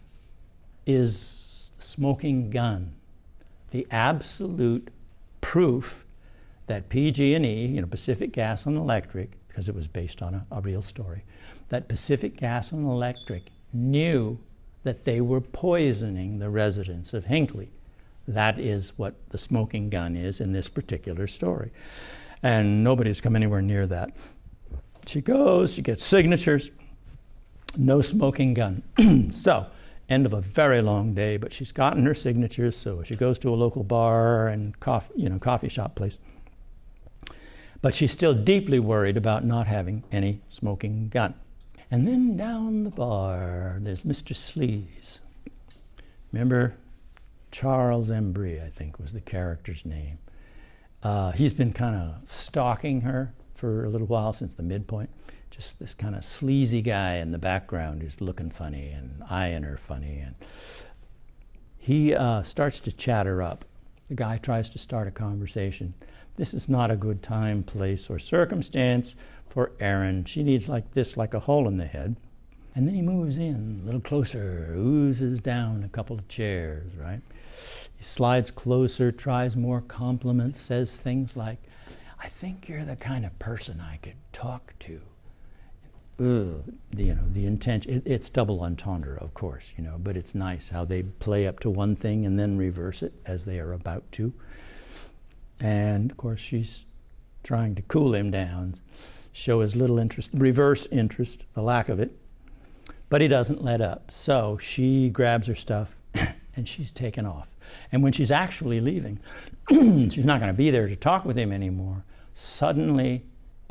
is smoking gun, the absolute proof that PG&E, you know, Pacific Gas and Electric, because it was based on a, a real story, that Pacific Gas and Electric knew that they were poisoning the residents of Hinkley. That is what the smoking gun is in this particular story. And nobody's come anywhere near that. She goes, she gets signatures, no smoking gun. so, end of a very long day, but she's gotten her signatures, so she goes to a local bar and coffee, you know, coffee shop place. But she's still deeply worried about not having any smoking gun. And then down the bar, there's Mr. Sleaze. Remember Charles Embry, I think was the character's name. Uh, he's been kind of stalking her for a little while since the midpoint. Just this kind of sleazy guy in the background who's looking funny and eyeing her funny. And he uh, starts to chatter up. The guy tries to start a conversation. This is not a good time, place, or circumstance for Erin. She needs like this, like a hole in the head. And then he moves in a little closer, oozes down a couple of chairs, right? He slides closer, tries more compliments, says things like, I think you're the kind of person I could talk to. Ugh, you know, the intention, it, it's double entendre, of course, you know, but it's nice how they play up to one thing and then reverse it as they are about to. And of course, she's trying to cool him down, show his little interest, reverse interest, the lack of it. But he doesn't let up. So she grabs her stuff and she's taken off. And when she's actually leaving, she's not going to be there to talk with him anymore. Suddenly,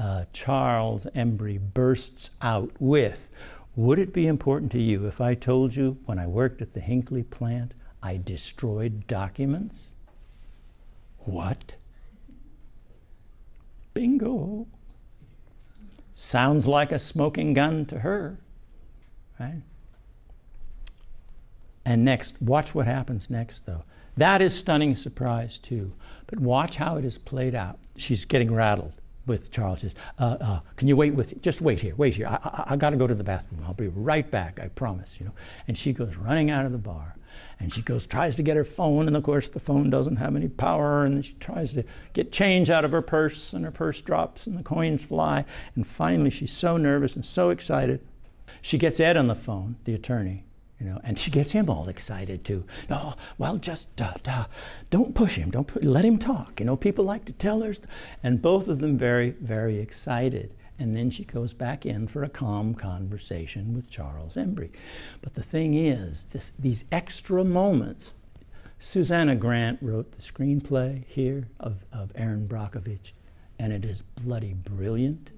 uh, Charles Embry bursts out with, Would it be important to you if I told you when I worked at the Hinkley plant, I destroyed documents? What? Bingo. Sounds like a smoking gun to her, right? And next, watch what happens next, though. That is stunning surprise, too. But watch how it is played out. She's getting rattled with Charles. Says, uh, uh, "Can you wait with? Just wait here. Wait here. I, I, I got to go to the bathroom. I'll be right back. I promise." You know. And she goes running out of the bar, and she goes tries to get her phone, and of course the phone doesn't have any power. And she tries to get change out of her purse, and her purse drops, and the coins fly. And finally, she's so nervous and so excited, she gets Ed on the phone, the attorney, you know, and she gets him all excited too. No, well, just uh, don't push him. Don't let him talk. You know, people like to tell their, and both of them very, very excited. And then she goes back in for a calm conversation with Charles Embry. But the thing is, this, these extra moments. Susanna Grant wrote the screenplay here of, of Erin Brockovich, and it is bloody brilliant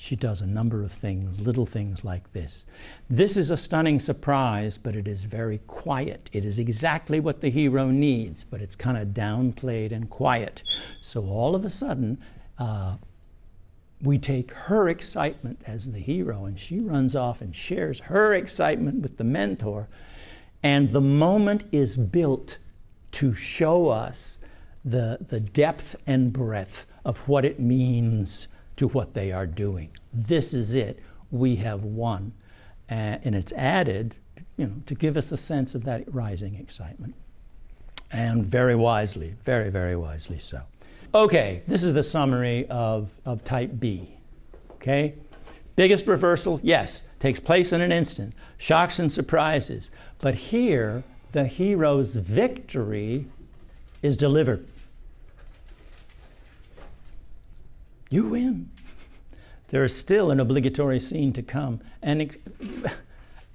she does a number of things, little things like this. This is a stunning surprise, but it is very quiet. It is exactly what the hero needs, but it's kind of downplayed and quiet. So all of a sudden, uh, we take her excitement as the hero, and she runs off and shares her excitement with the mentor. And the moment is built to show us the, the depth and breadth of what it means to what they are doing. This is it. We have won. Uh, and it's added, you know, to give us a sense of that rising excitement. And very wisely, very, very wisely so. Okay, this is the summary of, of type B. Okay? Biggest reversal, yes, takes place in an instant. Shocks and surprises. But here, the hero's victory is delivered. You win. There is still an obligatory scene to come, and ex-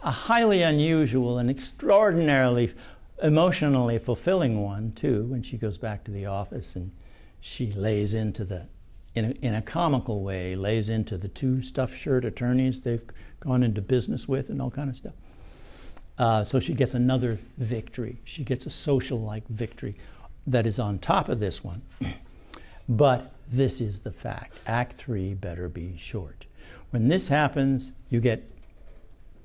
a highly unusual and extraordinarily emotionally fulfilling one, too, when she goes back to the office and she lays into the, in a, in a comical way, lays into the two stuffed shirt attorneys they've gone into business with and all kind of stuff. Uh, so she gets another victory. She gets a social like victory that is on top of this one. but this is the fact. Act three better be short. When this happens, you get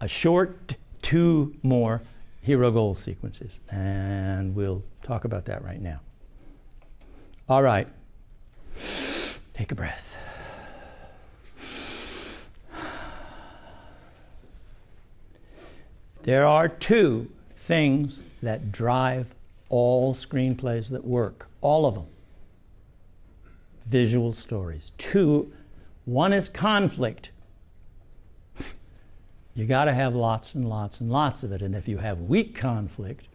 a short two more hero goal sequences. And we'll talk about that right now. All right. Take a breath. There are two things that drive all screenplays that work, all of them visual stories. Two, one is conflict. you got to have lots and lots and lots of it. And if you have weak conflict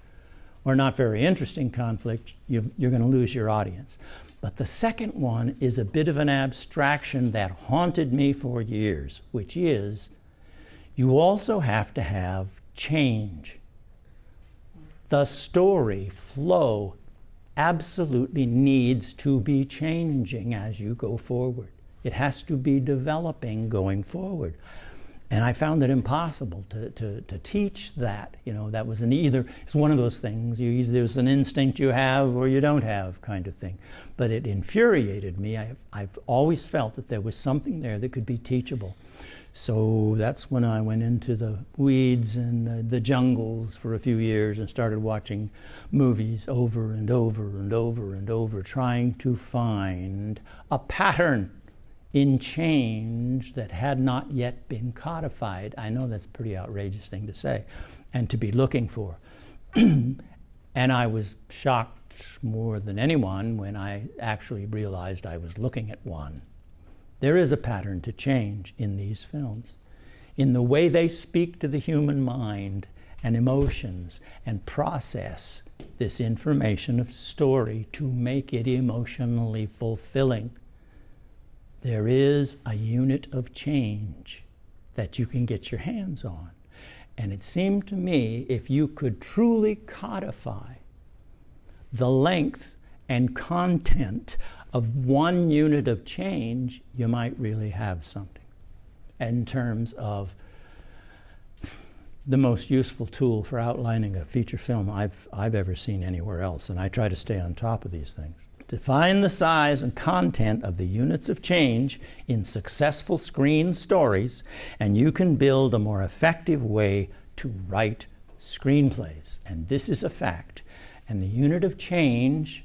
or not very interesting conflict, you, you're going to lose your audience. But the second one is a bit of an abstraction that haunted me for years, which is you also have to have change. The story flow absolutely needs to be changing as you go forward. It has to be developing going forward. And I found it impossible to, to, to teach that. You know, that was an either, it's one of those things, you there's an instinct you have or you don't have kind of thing. But it infuriated me. I've, I've always felt that there was something there that could be teachable. So that's when I went into the weeds and the, the, jungles for a few years and started watching movies over and over and over and over, trying to find a pattern in change that had not yet been codified. I know that's a pretty outrageous thing to say and to be looking for. and I was shocked more than anyone when I actually realized I was looking at one. There is a pattern to change in these films, in the way they speak to the human mind and emotions and process this information of story to make it emotionally fulfilling. There is a unit of change that you can get your hands on. And it seemed to me if you could truly codify the length and content of one unit of change, you might really have something in terms of the most useful tool for outlining a feature film I've, I've ever seen anywhere else, and I try to stay on top of these things. Define the size and content of the units of change in successful screen stories, and you can build a more effective way to write screenplays. And this is a fact. And the unit of change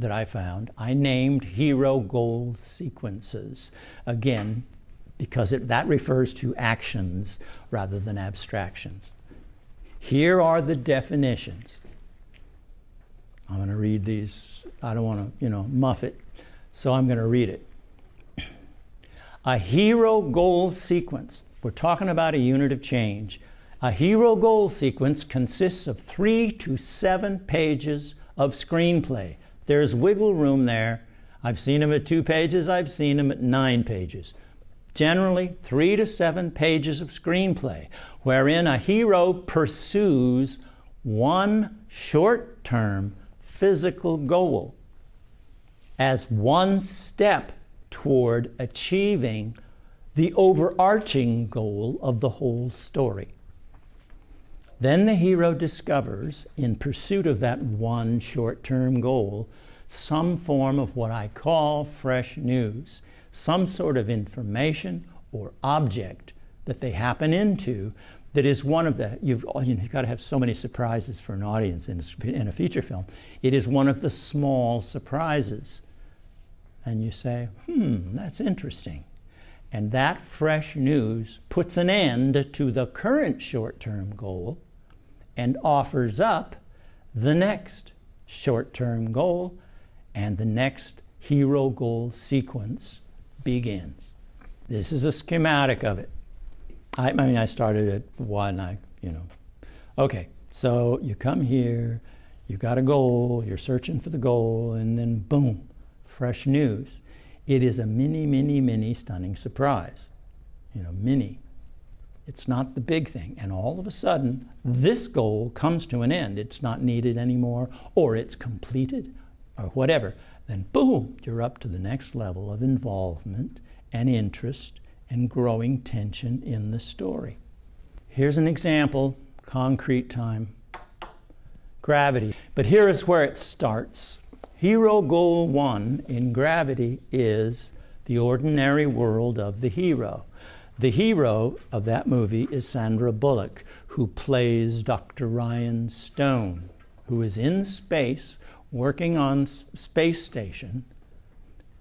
that I found, I named hero goal sequences. Again, because it, that refers to actions rather than abstractions. Here are the definitions. I'm going to read these. I don't want to, you know, muff it. So I'm going to read it. A hero goal sequence. We're talking about a unit of change. A hero goal sequence consists of three to seven pages of screenplay. There's wiggle room there. I've seen them at two pages, I've seen them at nine pages generally three to seven pages of screenplay, wherein a hero pursues one short term physical goal as one step toward achieving the overarching goal of the whole story. Then the hero discovers, in pursuit of that one short term goal, some form of what I call fresh news some sort of information or object that they happen into that is one of the you've, you've got to have so many surprises for an audience in a, in a feature film. It is one of the small surprises. And you say hmm that's interesting. And that fresh news puts an end to the current short-term goal and offers up the next short-term goal and the next hero goal sequence begins. This is a schematic of it. I, I mean, I started at one, I, you know. Okay, so you come here, you've got a goal, you're searching for the goal, and then boom, fresh news. It is a mini, mini, mini stunning surprise. You know, mini. It's not the big thing. And all of a sudden, this goal comes to an end. It's not needed anymore, or it's completed, or whatever then boom, you're up to the next level of involvement and interest and growing tension in the story. Here's an example, concrete time. Gravity. But here is where it starts. Hero goal one in Gravity is the ordinary world of the hero. The hero of that movie is Sandra Bullock, who plays Dr. Ryan Stone, who is in space working on space station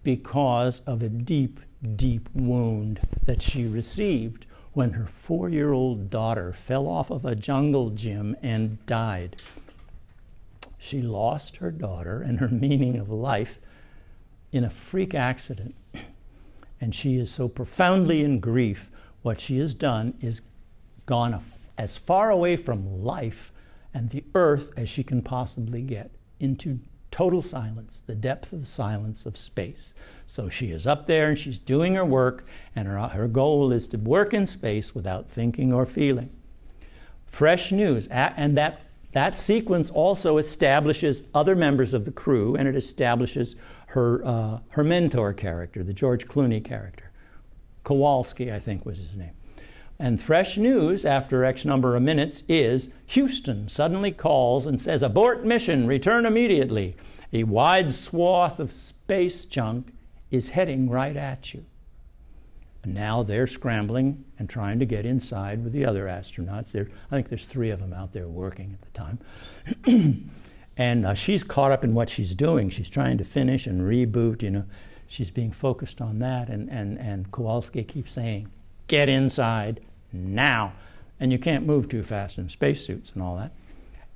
because of a deep, deep wound that she received when her four year old daughter fell off of a jungle gym and died. She lost her daughter and her meaning of life in a freak accident. And she is so profoundly in grief. What she has done is gone as far away from life and the earth as she can possibly get into total silence, the depth of silence of space. So she is up there and she's doing her work, and her, her goal is to work in space without thinking or feeling. Fresh news, and that, that sequence also establishes other members of the crew, and it establishes her, uh, her mentor character, the George Clooney character. Kowalski, I think was his name. And fresh news after X number of minutes is Houston suddenly calls and says, Abort mission, return immediately. A wide swath of space junk is heading right at you. And now they're scrambling and trying to get inside with the other astronauts. There, I think there's three of them out there working at the time. and uh, she's caught up in what she's doing. She's trying to finish and reboot, you know. She's being focused on that. And, and, and Kowalski keeps saying, Get inside now. And you can't move too fast in spacesuits and all that.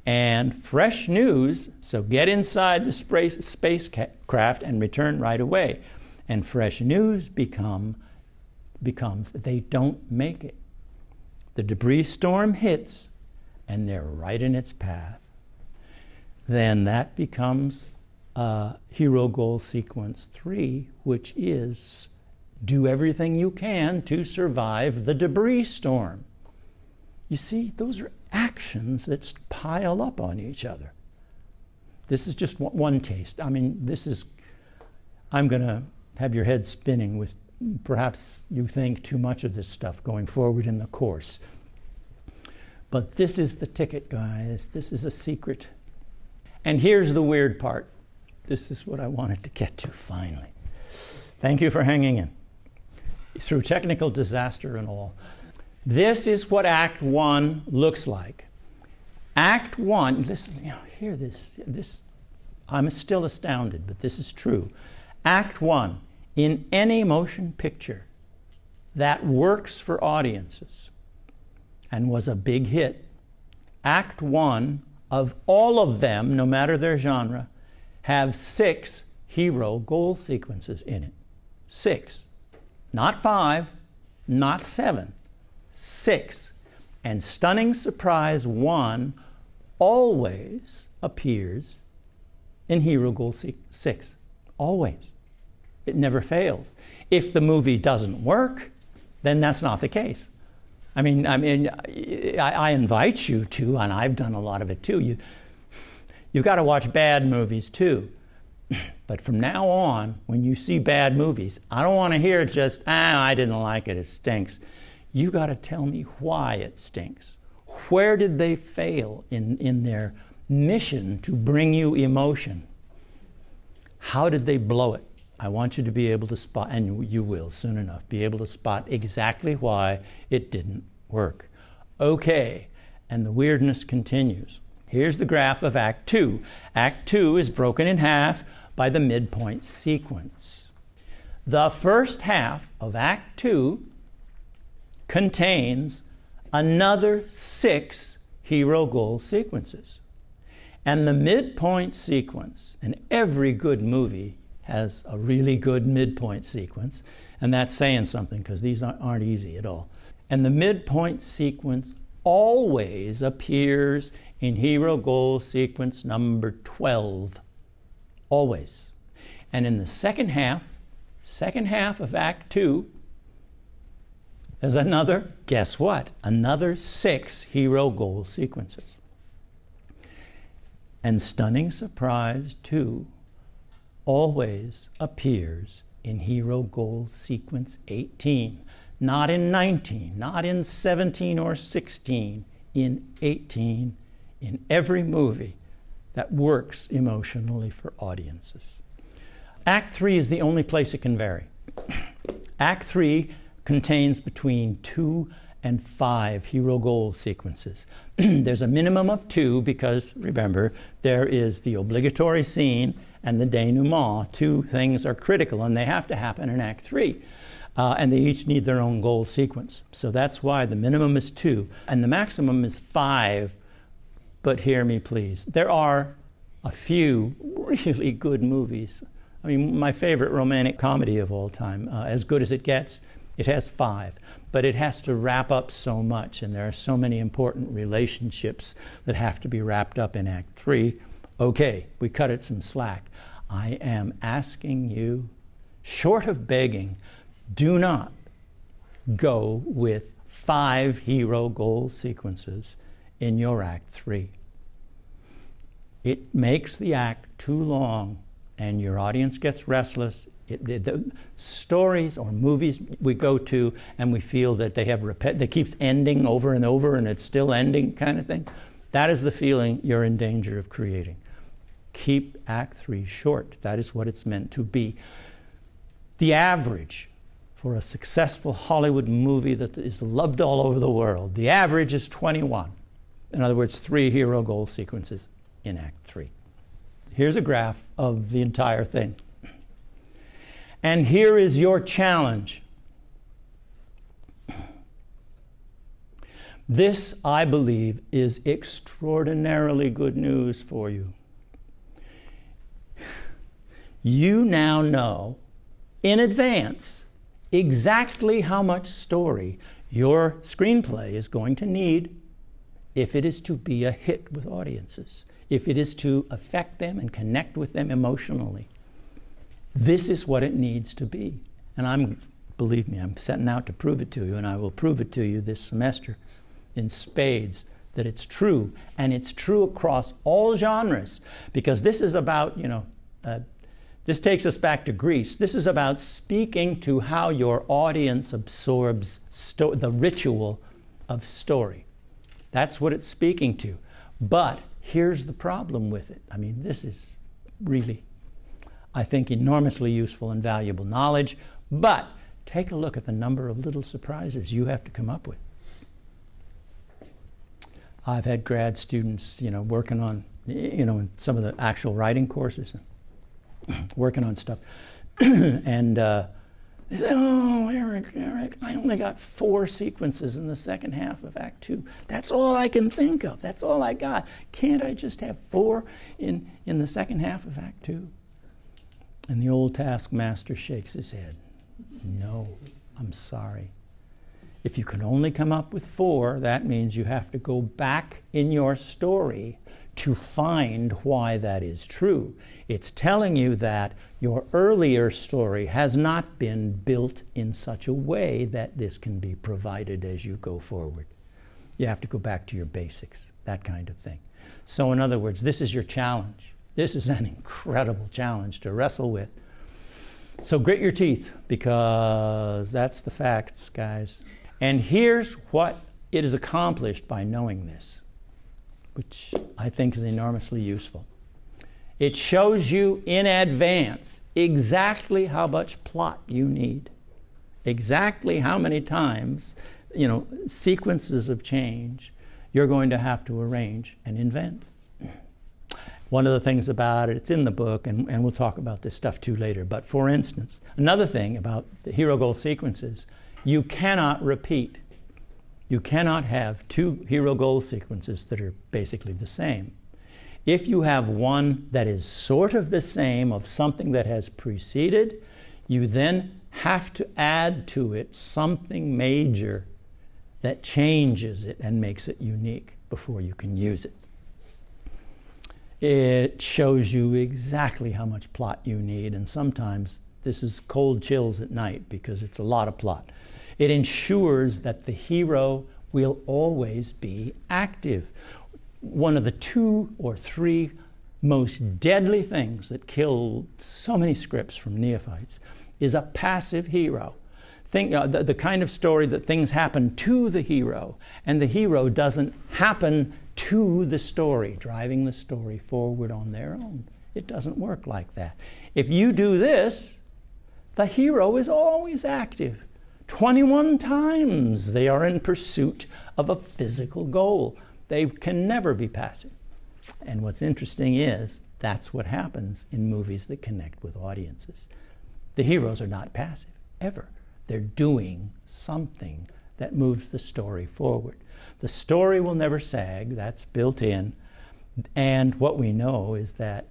And fresh news, so get inside the spacecraft and return right away. And fresh news become, becomes they don't make it. The debris storm hits and they're right in its path. Then that becomes uh, hero goal sequence three, which is do everything you can to survive the debris storm. You see, those are actions that pile up on each other. This is just one taste. I mean, this is, I'm going to have your head spinning with perhaps you think too much of this stuff going forward in the course. But this is the ticket, guys. This is a secret. And here's the weird part. This is what I wanted to get to finally. Thank you for hanging in through technical disaster and all. This is what Act 1 looks like. Act 1, listen, you know, hear this. This I'm still astounded, but this is true. Act 1 in any motion picture that works for audiences and was a big hit, Act One of all of them, no matter their genre, have six hero goal sequences in it. Six. Not five, not seven, six. And stunning surprise one always appears in hero goal six. Always. It never fails. If the movie doesn't work, then that's not the case. I mean, I mean, I, I invite you to, and I've done a lot of it too. You, you've got to watch bad movies too. But from now on, when you see bad movies, I don't want to hear just, ah, I didn't like it, it stinks. You got to tell me why it stinks. Where did they fail in, in their mission to bring you emotion? How did they blow it? I want you to be able to spot, and you will soon enough, be able to spot exactly why it didn't work. Okay, and the weirdness continues. Here's the graph of Act 2. Act 2 is broken in half by the midpoint sequence. The first half of Act 2 contains another six hero goal sequences. And the midpoint sequence, in every good movie, has a really good midpoint sequence, and that's saying something because these aren't easy at all. And the midpoint sequence always appears in hero goal sequence number 12. Always. And in the second half, second half of Act 2, there's another, guess what? Another six hero goal sequences. And stunning surprise, too, always appears in hero goal sequence 18, not in 19, not in 17 or 16, in 18, in every movie that works emotionally for audiences. Act 3 is the only place it can vary. Act 3 contains between two and five hero goal sequences. There's a minimum of two because, remember, there is the obligatory scene and the denouement. Two things are critical, and they have to happen in Act 3. Uh, and they each need their own goal sequence. So that's why the minimum is two, and the maximum is five. But hear me, please. There are a few really good movies. I mean, my favorite romantic comedy of all time, uh, As Good as It Gets, it has five. But it has to wrap up so much, and there are so many important relationships that have to be wrapped up in Act Three. Okay, we cut it some slack. I am asking you, short of begging, do not go with five hero goal sequences in your Act 3. It makes the act too long and your audience gets restless. It, it, the stories or movies we go to and we feel that they have repet that keeps ending over and over and it's still ending kind of thing. That is the feeling you're in danger of creating keep Act 3 short. That is what it's meant to be. The average for a successful Hollywood movie that is loved all over the world, the average is 21. In other words, three hero goal sequences in Act 3. Here's a graph of the entire thing. And here is your challenge. This, I believe, is extraordinarily good news for you you now know in advance exactly how much story your screenplay is going to need if it is to be a hit with audiences, if it is to affect them and connect with them emotionally. This is what it needs to be. And I'm, believe me, I'm setting out to prove it to you, and I will prove it to you this semester in spades. that it's true, and it's true across all genres, because this is about, you know, uh, this takes us back to Greece. This is about speaking to how your audience absorbs sto- the ritual of story. That's what it's speaking to. But here's the problem with it. I mean, this is really, I think, enormously useful and valuable knowledge. But take a look at the number of little surprises you have to come up with. I've had grad students, you know, working on, you know, in some of the actual writing courses, working on stuff, and uh, they say, "Oh, Eric, Eric, I only got four sequences in the second half of Act Two. That's all I can think of. That's all I got. Can't I just have four in in the second half of Act Two? And the old taskmaster shakes his head. No, I'm sorry. If you can only come up with four, that means you have to go back in your story to find why that is true. It's telling you that your earlier story has not been built in such a way that this can be provided as you go forward. You have to go back to your basics, that kind of thing. So, in other words, this is your challenge. This is an incredible challenge to wrestle with. So, grit your teeth because that's the facts, guys. And here's what it is accomplished by knowing this, which I think is enormously useful. It shows you in advance exactly how much plot you need, exactly how many times, you know, sequences of change you're going to have to arrange and invent. One of the things about it, it's in the book, and, and we'll talk about this stuff too later. But for instance, another thing about the hero goal sequences you cannot repeat. You cannot have two hero goal sequences that are basically the same. If you have one that is sort of the same of something that has preceded, you then have to add to it something major that changes it and makes it unique before you can use it. It shows you exactly how much plot you need, and sometimes this is cold chills at night because it's a lot of plot. It ensures that the hero will always be active. One of the two or three most deadly things that kill so many scripts from neophytes is a passive hero. Think, uh, the, the kind of story that things happen to the hero, and the hero doesn't happen to the story, driving the story forward on their own. It doesn't work like that. If you do this, the hero is always active. 21 times they are in pursuit of a physical goal. They can never be passive. And what's interesting is that's what happens in movies that connect with audiences. The heroes are not passive, ever. They're doing something that moves the story forward. The story will never sag, that's built in. And what we know is that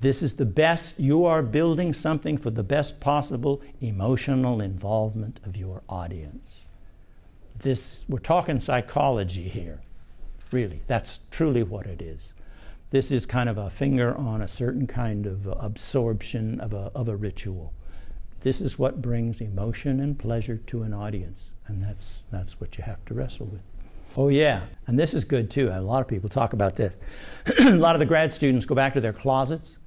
this is the best, you are building something for the best possible emotional involvement of your audience. This, we're talking psychology here, really. That's truly what it is. This is kind of a finger on a certain kind of absorption of a, of a ritual. This is what brings emotion and pleasure to an audience, and that's, that's what you have to wrestle with. Oh, yeah, and this is good too. A lot of people talk about this. a lot of the grad students go back to their closets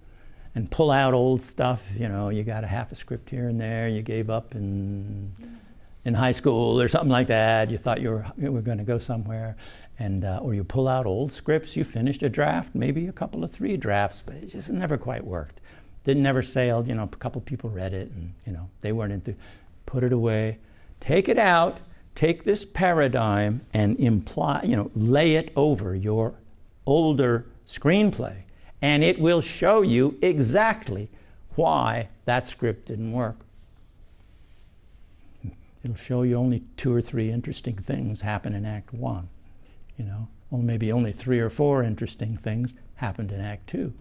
and pull out old stuff. You know, you got a half a script here and there you gave up in in high school or something like that. You thought you were you were going to go somewhere, and uh, or you pull out old scripts. You finished a draft, maybe a couple of three drafts, but it just never quite worked. Didn't never sailed. You know, a couple people read it, and you know they weren't into. Put it away, take it out. Take this paradigm and imply, you know, lay it over your older screenplay and it will show you exactly why that script didn't work. It'll show you only two or three interesting things happen in Act One, you know, or maybe only three or four interesting things happened in Act Two.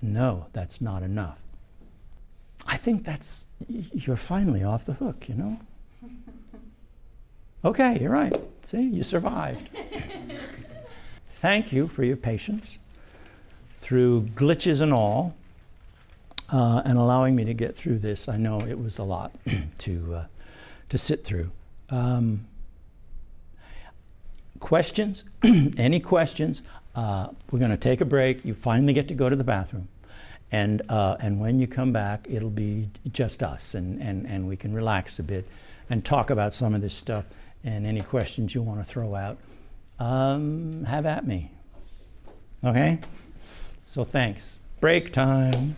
No, that's not enough. I think that's, you're finally off the hook, you know? Okay, you're right. See, you survived. Thank you for your patience through glitches and all, uh, and allowing me to get through this. I know it was a lot to uh, to sit through. Um, questions? Any questions? Uh, we're going to take a break. You finally get to go to the bathroom. And, uh, and when you come back, it'll be just us, and, and, and we can relax a bit and talk about some of this stuff. And any questions you want to throw out, um, have at me. Okay? So thanks. Break time.